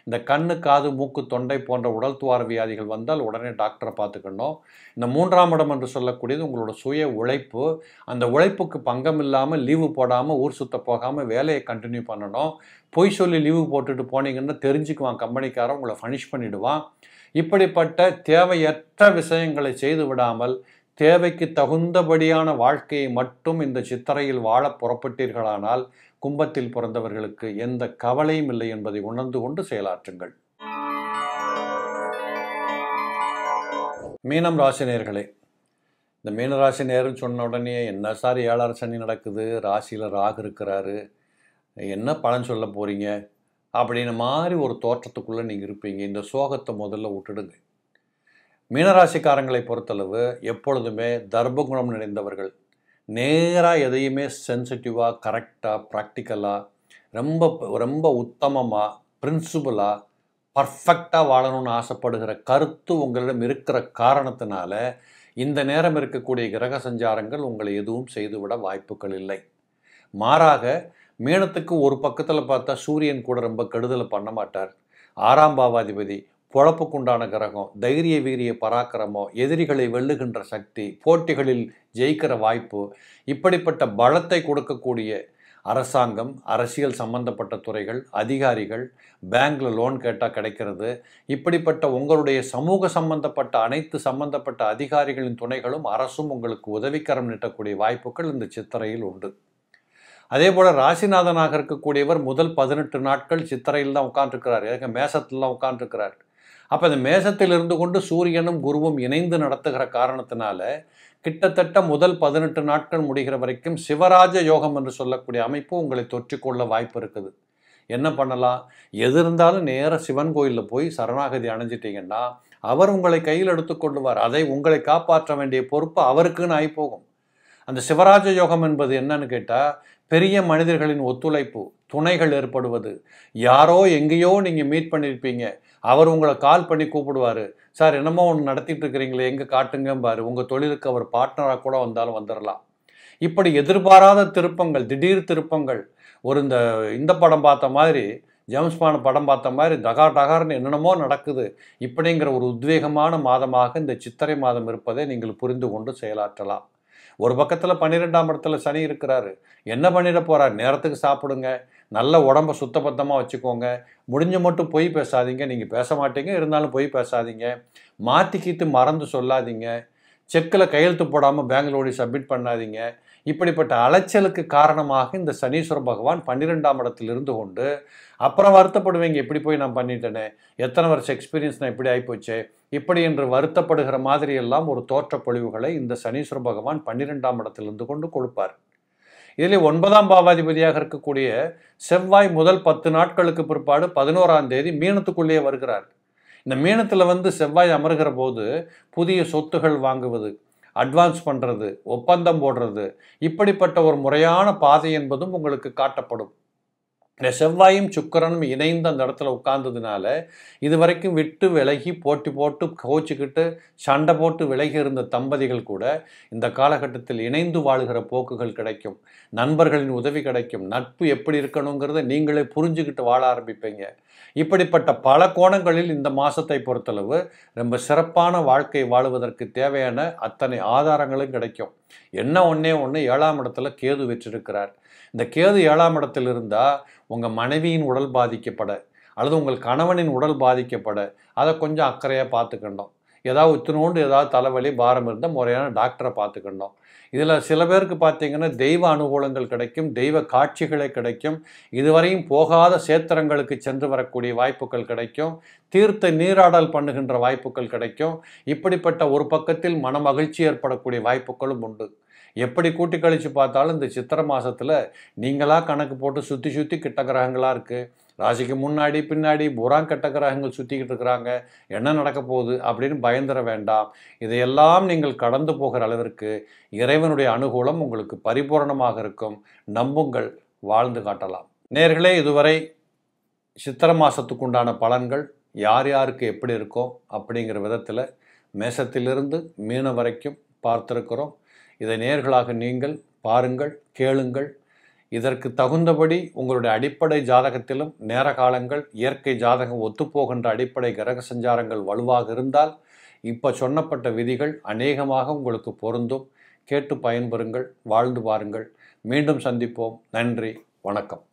இந்த கண்ணு காது மூக்கு தொண்டை போன்ற உடல் துவார வியாதிகள் வந்தால் உடனே டாக்டரை பார்த்துக்கணும். இந்த மூன்றாம் இடம் என்று சொல்லக்கூடியது உங்களோட சுய உழைப்பு. அந்த உழைப்புக்கு பங்கம் இல்லாமல் லீவு போடாமல் ஊர் சுத்த போகாமல் வேலையை கண்டினியூ பண்ணணும். பொய் சொல்லி லீவு போட்டுட்டு போனீங்கன்னா தெரிஞ்சுக்குவான் கம்பெனிக்காரன் உங்களை ஃபனிஷ் பண்ணிவிடுவான் இப்படிப்பட்ட தேவையற்ற விஷயங்களை செய்து விடாமல் தேவைக்கு தகுந்தபடியான வாழ்க்கையை மட்டும் இந்த சித்திரையில் வாழ புறப்பட்டீர்களானால் கும்பத்தில் பிறந்தவர்களுக்கு எந்த கவலையும் இல்லை என்பதை உணர்ந்து கொண்டு செயலாற்றுங்கள். மீனம் ராசி நேர்களே இந்த மீனராசி நேரம் சொன்ன உடனே என்ன சார் ஏழாறு சனி நடக்குது ராசியில் ராகு இருக்கிறாரு என்ன பலன் சொல்ல போகிறீங்க அப்படின்னு மாதிரி ஒரு தோற்றத்துக்குள்ளே நீங்கள் இருப்பீங்க. இந்த சோகத்தை முதல்ல விட்டுடுங்க. மீனராசிக்காரங்களை பொறுத்தளவு எப்பொழுதுமே தர்ப்பகுணம் நிறைந்தவர்கள். நேராக எதையுமே சென்சிட்டிவாக கரெக்டாக ப்ராக்டிக்கலாக ரொம்ப ரொம்ப உத்தமமாக பிரின்சிபலாக பர்ஃபெக்டாக வாழணும்னு ஆசைப்படுகிற கருத்து உங்களிடம் இருக்கிற காரணத்தினால இந்த நேரம் இருக்கக்கூடிய கிரக சஞ்சாரங்கள் உங்களை எதுவும் செய்துவிட வாய்ப்புகள் இல்லை. மாறாக மீனத்துக்கு ஒரு பக்கத்தில் பார்த்தா சூரியன் கூட ரொம்ப கெடுதலை பண்ண மாட்டார். ஆறாம் பாவாதிபதி பொழப்புக்குண்டான கிரகம் தைரிய வீரிய பராக்கிரமோ எதிரிகளை வெல்லுகின்ற சக்தி போட்டிகளில் ஜெயிக்கிற வாய்ப்பு இப்படிப்பட்ட பலத்தை கொடுக்கக்கூடிய அரசாங்கம் அரசியல் சம்பந்தப்பட்ட துறைகள் அதிகாரிகள் பேங்க்ல லோன் கேட்டால் கிடைக்கிறது. இப்படிப்பட்ட உங்களுடைய சமூக சம்பந்தப்பட்ட அனைத்து சம்பந்தப்பட்ட அதிகாரிகளின் துணைகளும் அரசும் உங்களுக்கு உதவிக்கரம் நீட்டக்கூடிய வாய்ப்புகள் இந்த சித்திரையில் உண்டு. அதே போல் ராசிநாதனாக இருக்கக்கூடியவர் முதல் பதினெட்டு நாட்கள் சித்திரையில் தான் உட்காந்துருக்கிறார் ஏங்க மேசத்தில் தான் உட்காந்துருக்கிறார் அப்போ இந்த மேசத்தில் இருந்து கொண்டு சூரியனும் குருவும் இணைந்து நடத்துகிற காரணத்தினால கிட்டத்தட்ட முதல் பதினெட்டு நாட்கள் முடிகிற வரைக்கும் சிவராஜ யோகம் என்று சொல்லக்கூடிய அமைப்பு உங்களை தொற்றிக்கொள்ள வாய்ப்பு இருக்குது. என்ன பண்ணலாம்? எது இருந்தாலும் நேராக சிவன் கோயிலில் போய் சரணாகதி அணைஞ்சிட்டிங்கன்னா அவர் உங்களை கையில் எடுத்துக்கொள்ளுவார் அதை உங்களை காப்பாற்ற வேண்டிய பொறுப்பு அவருக்குன்னு ஆகிப்போகும் அந்த சிவராஜ யோகம் என்பது என்னன்னு கேட்டால் பெரிய மனிதர்களின் ஒத்துழைப்பு துணைகள் ஏற்படுவது. யாரோ எங்கேயோ நீங்கள் மீட் பண்ணியிருப்பீங்க அவர் உங்களை கால் பண்ணி கூப்பிடுவார். சார் என்னமோ ஒன்று நடத்திட்டு இருக்கிறீங்களே எங்கே காட்டுங்கம்பாரு உங்கள் தொழிலுக்கு அவர் பார்ட்னராக கூட வந்தாலும் வந்துடலாம் இப்படி எதிர்பாராத திருப்பங்கள் திடீர் திருப்பங்கள் ஒரு இந்த இந்த படம் பார்த்த மாதிரி ஜேம்ஸ்பான படம் பார்த்த மாதிரி டகா டகார்னு என்னென்னமோ நடக்குது. இப்படிங்கிற ஒரு உத்வேகமான மாதமாக இந்த சித்திரை மாதம் இருப்பதை நீங்கள் புரிந்து கொண்டு செயலாற்றலாம். ஒரு பக்கத்தில் பன்னிரெண்டாம் இடத்துல சனி இருக்கிறாரு. என்ன பண்ணிட போகிறார் நேரத்துக்கு சாப்பிடுங்க. நல்ல உடம்ப சுத்தபத்தமாக வச்சுக்கோங்க. முடிஞ்ச மட்டும் பொய் பேசாதீங்க. நீங்கள் பேச மாட்டீங்க. இருந்தாலும் பொய் பேசாதீங்க. மாற்றிக்கிட்டு மறந்து சொல்லாதீங்க. செக்கில் கையெழுத்து போடாமல் பேங்கில் சப்மிட் பண்ணாதீங்க. இப்படிப்பட்ட அலைச்சலுக்கு காரணமாக இந்த சனீஸ்வர பகவான் பன்னிரெண்டாம் இடத்தில் இருந்து கொண்டு அப்புறம் வருத்தப்படுவீங்க. எப்படி போய் நான் பண்ணிட்டேனே. எத்தனை வருஷம் எக்ஸ்பீரியன்ஸ் நான் இப்படி ஆகிப்போச்சு இப்படி என்று வருத்தப்படுகிற மாதிரியெல்லாம் ஒரு ஒரு தோற்றப்பொழிவுகளை இந்த சனீஸ்வர பகவான் பன்னிரெண்டாம் இடத்திலிருந்து கொண்டு கொடுப்பார். இதில் ஒன்பதாம் பாவாதிபதியாக இருக்கக்கூடிய செவ்வாய் முதல் பத்து நாட்களுக்கு பிற்பாடு பதினோராம் தேதி மீனத்துக்குள்ளேயே வருகிறார். இந்த மீனத்தில் வந்து செவ்வாய் அமர்கிற போது புதிய சொத்துகள் வாங்குவது அட்வான்ஸ் பண்ணுறது ஒப்பந்தம் போடுறது இப்படிப்பட்ட ஒரு முறையான பாதை என்பதும் உங்களுக்கு காட்டப்படும். இந்த செவ்வாயும் சுக்கரனும் இணைந்து அந்த இடத்துல உட்கார்ந்ததுனால இது வரைக்கும் விட்டு விலகி போட்டி போட்டு கோச்சிக்கிட்டு சண்டை போட்டு விலகி இருந்த தம்பதிகள் கூட இந்த காலகட்டத்தில் இணைந்து வாழுகிற போக்குகள் கிடைக்கும். நண்பர்களின் உதவி கிடைக்கும். நட்பு எப்படி இருக்கணுங்கிறத நீங்களே புரிஞ்சுக்கிட்டு வாழ ஆரம்பிப்பீங்க. இப்படிப்பட்ட பல கோணங்களில் இந்த மாதத்தை பொறுத்தளவு ரொம்ப சிறப்பான வாழ்க்கை வாழுவதற்கு தேவையான அத்தனை ஆதாரங்களும் கிடைக்கும். என்ன ஒன்றே ஒன்று ஏழாம் இடத்துல கேது வச்சிருக்கிறார். இந்த கேது ஏழாம் இடத்தில் இருந்தால் உங்கள் மனைவியின் உடல் பாதிக்கப்பட அல்லது உங்கள் கணவனின் உடல் பாதிக்கப்பட அதை கொஞ்சம் அக்கறையாக பார்த்துக்கணும். ஏதாவது உத்தினோண்டு ஏதாவது தலைவலி பாரம் இருந்தால் முறையான டாக்டரை பார்த்துக்கணும். இதில் சில பேருக்கு பார்த்தீங்கன்னா தெய்வ அனுகூலங்கள் கிடைக்கும் தெய்வ காட்சிகளை கிடைக்கும். இதுவரையும் போகாத சேத்திரங்களுக்கு சென்று வரக்கூடிய வாய்ப்புகள் கிடைக்கும். தீர்த்த நீராடல் பண்ணுகின்ற வாய்ப்புகள் கிடைக்கும். இப்படிப்பட்ட ஒரு பக்கத்தில் மன மகிழ்ச்சி ஏற்படக்கூடிய வாய்ப்புகளும் உண்டு. எப்படி கூட்டி கழித்து பார்த்தாலும் இந்த சித்திரை மாதத்தில் நீங்களாக கணக்கு போட்டு சுற்றி சுற்றி கிட்ட கிரகங்களாக இருக்குது ராசிக்கு முன்னாடி பின்னாடி புறா கெட்ட கிரகங்கள் சுற்றிக்கிட்டு இருக்கிறாங்க. என்ன நடக்க போகுது அப்படின்னு பயந்துட வேண்டாம். இதையெல்லாம் நீங்கள் கடந்து போகிற அளவிற்கு இறைவனுடைய அனுகூலம் உங்களுக்கு பரிபூரணமாக இருக்கும். நம்புங்கள் வாழ்ந்து காட்டலாம். நேர்களே இதுவரை சித்திரை மாதத்துக்குண்டான பலன்கள் யார் யாருக்கு எப்படி இருக்கோ அப்படிங்கிற விதத்தில் மேசத்திலிருந்து மீன வரைக்கும் பார்த்துருக்கிறோம். இதை நேர்களாக நீங்கள் பாருங்கள் கேளுங்கள். இதற்கு தகுந்தபடி உங்களுடைய அடிப்படை ஜாதகத்திலும் நேர காலங்கள் இயற்கை ஜாதகம் ஒத்துப்போகின்ற அடிப்படை கிரக சஞ்சாரங்கள் வலுவாக இருந்தால் இப்போ சொன்னப்பட்ட விதிகள் அநேகமாக உங்களுக்கு பொருந்தும். கேட்டு பயன்பெறுங்கள் வாழ்ந்து பாருங்கள் மீண்டும் சந்திப்போம். நன்றி வணக்கம்.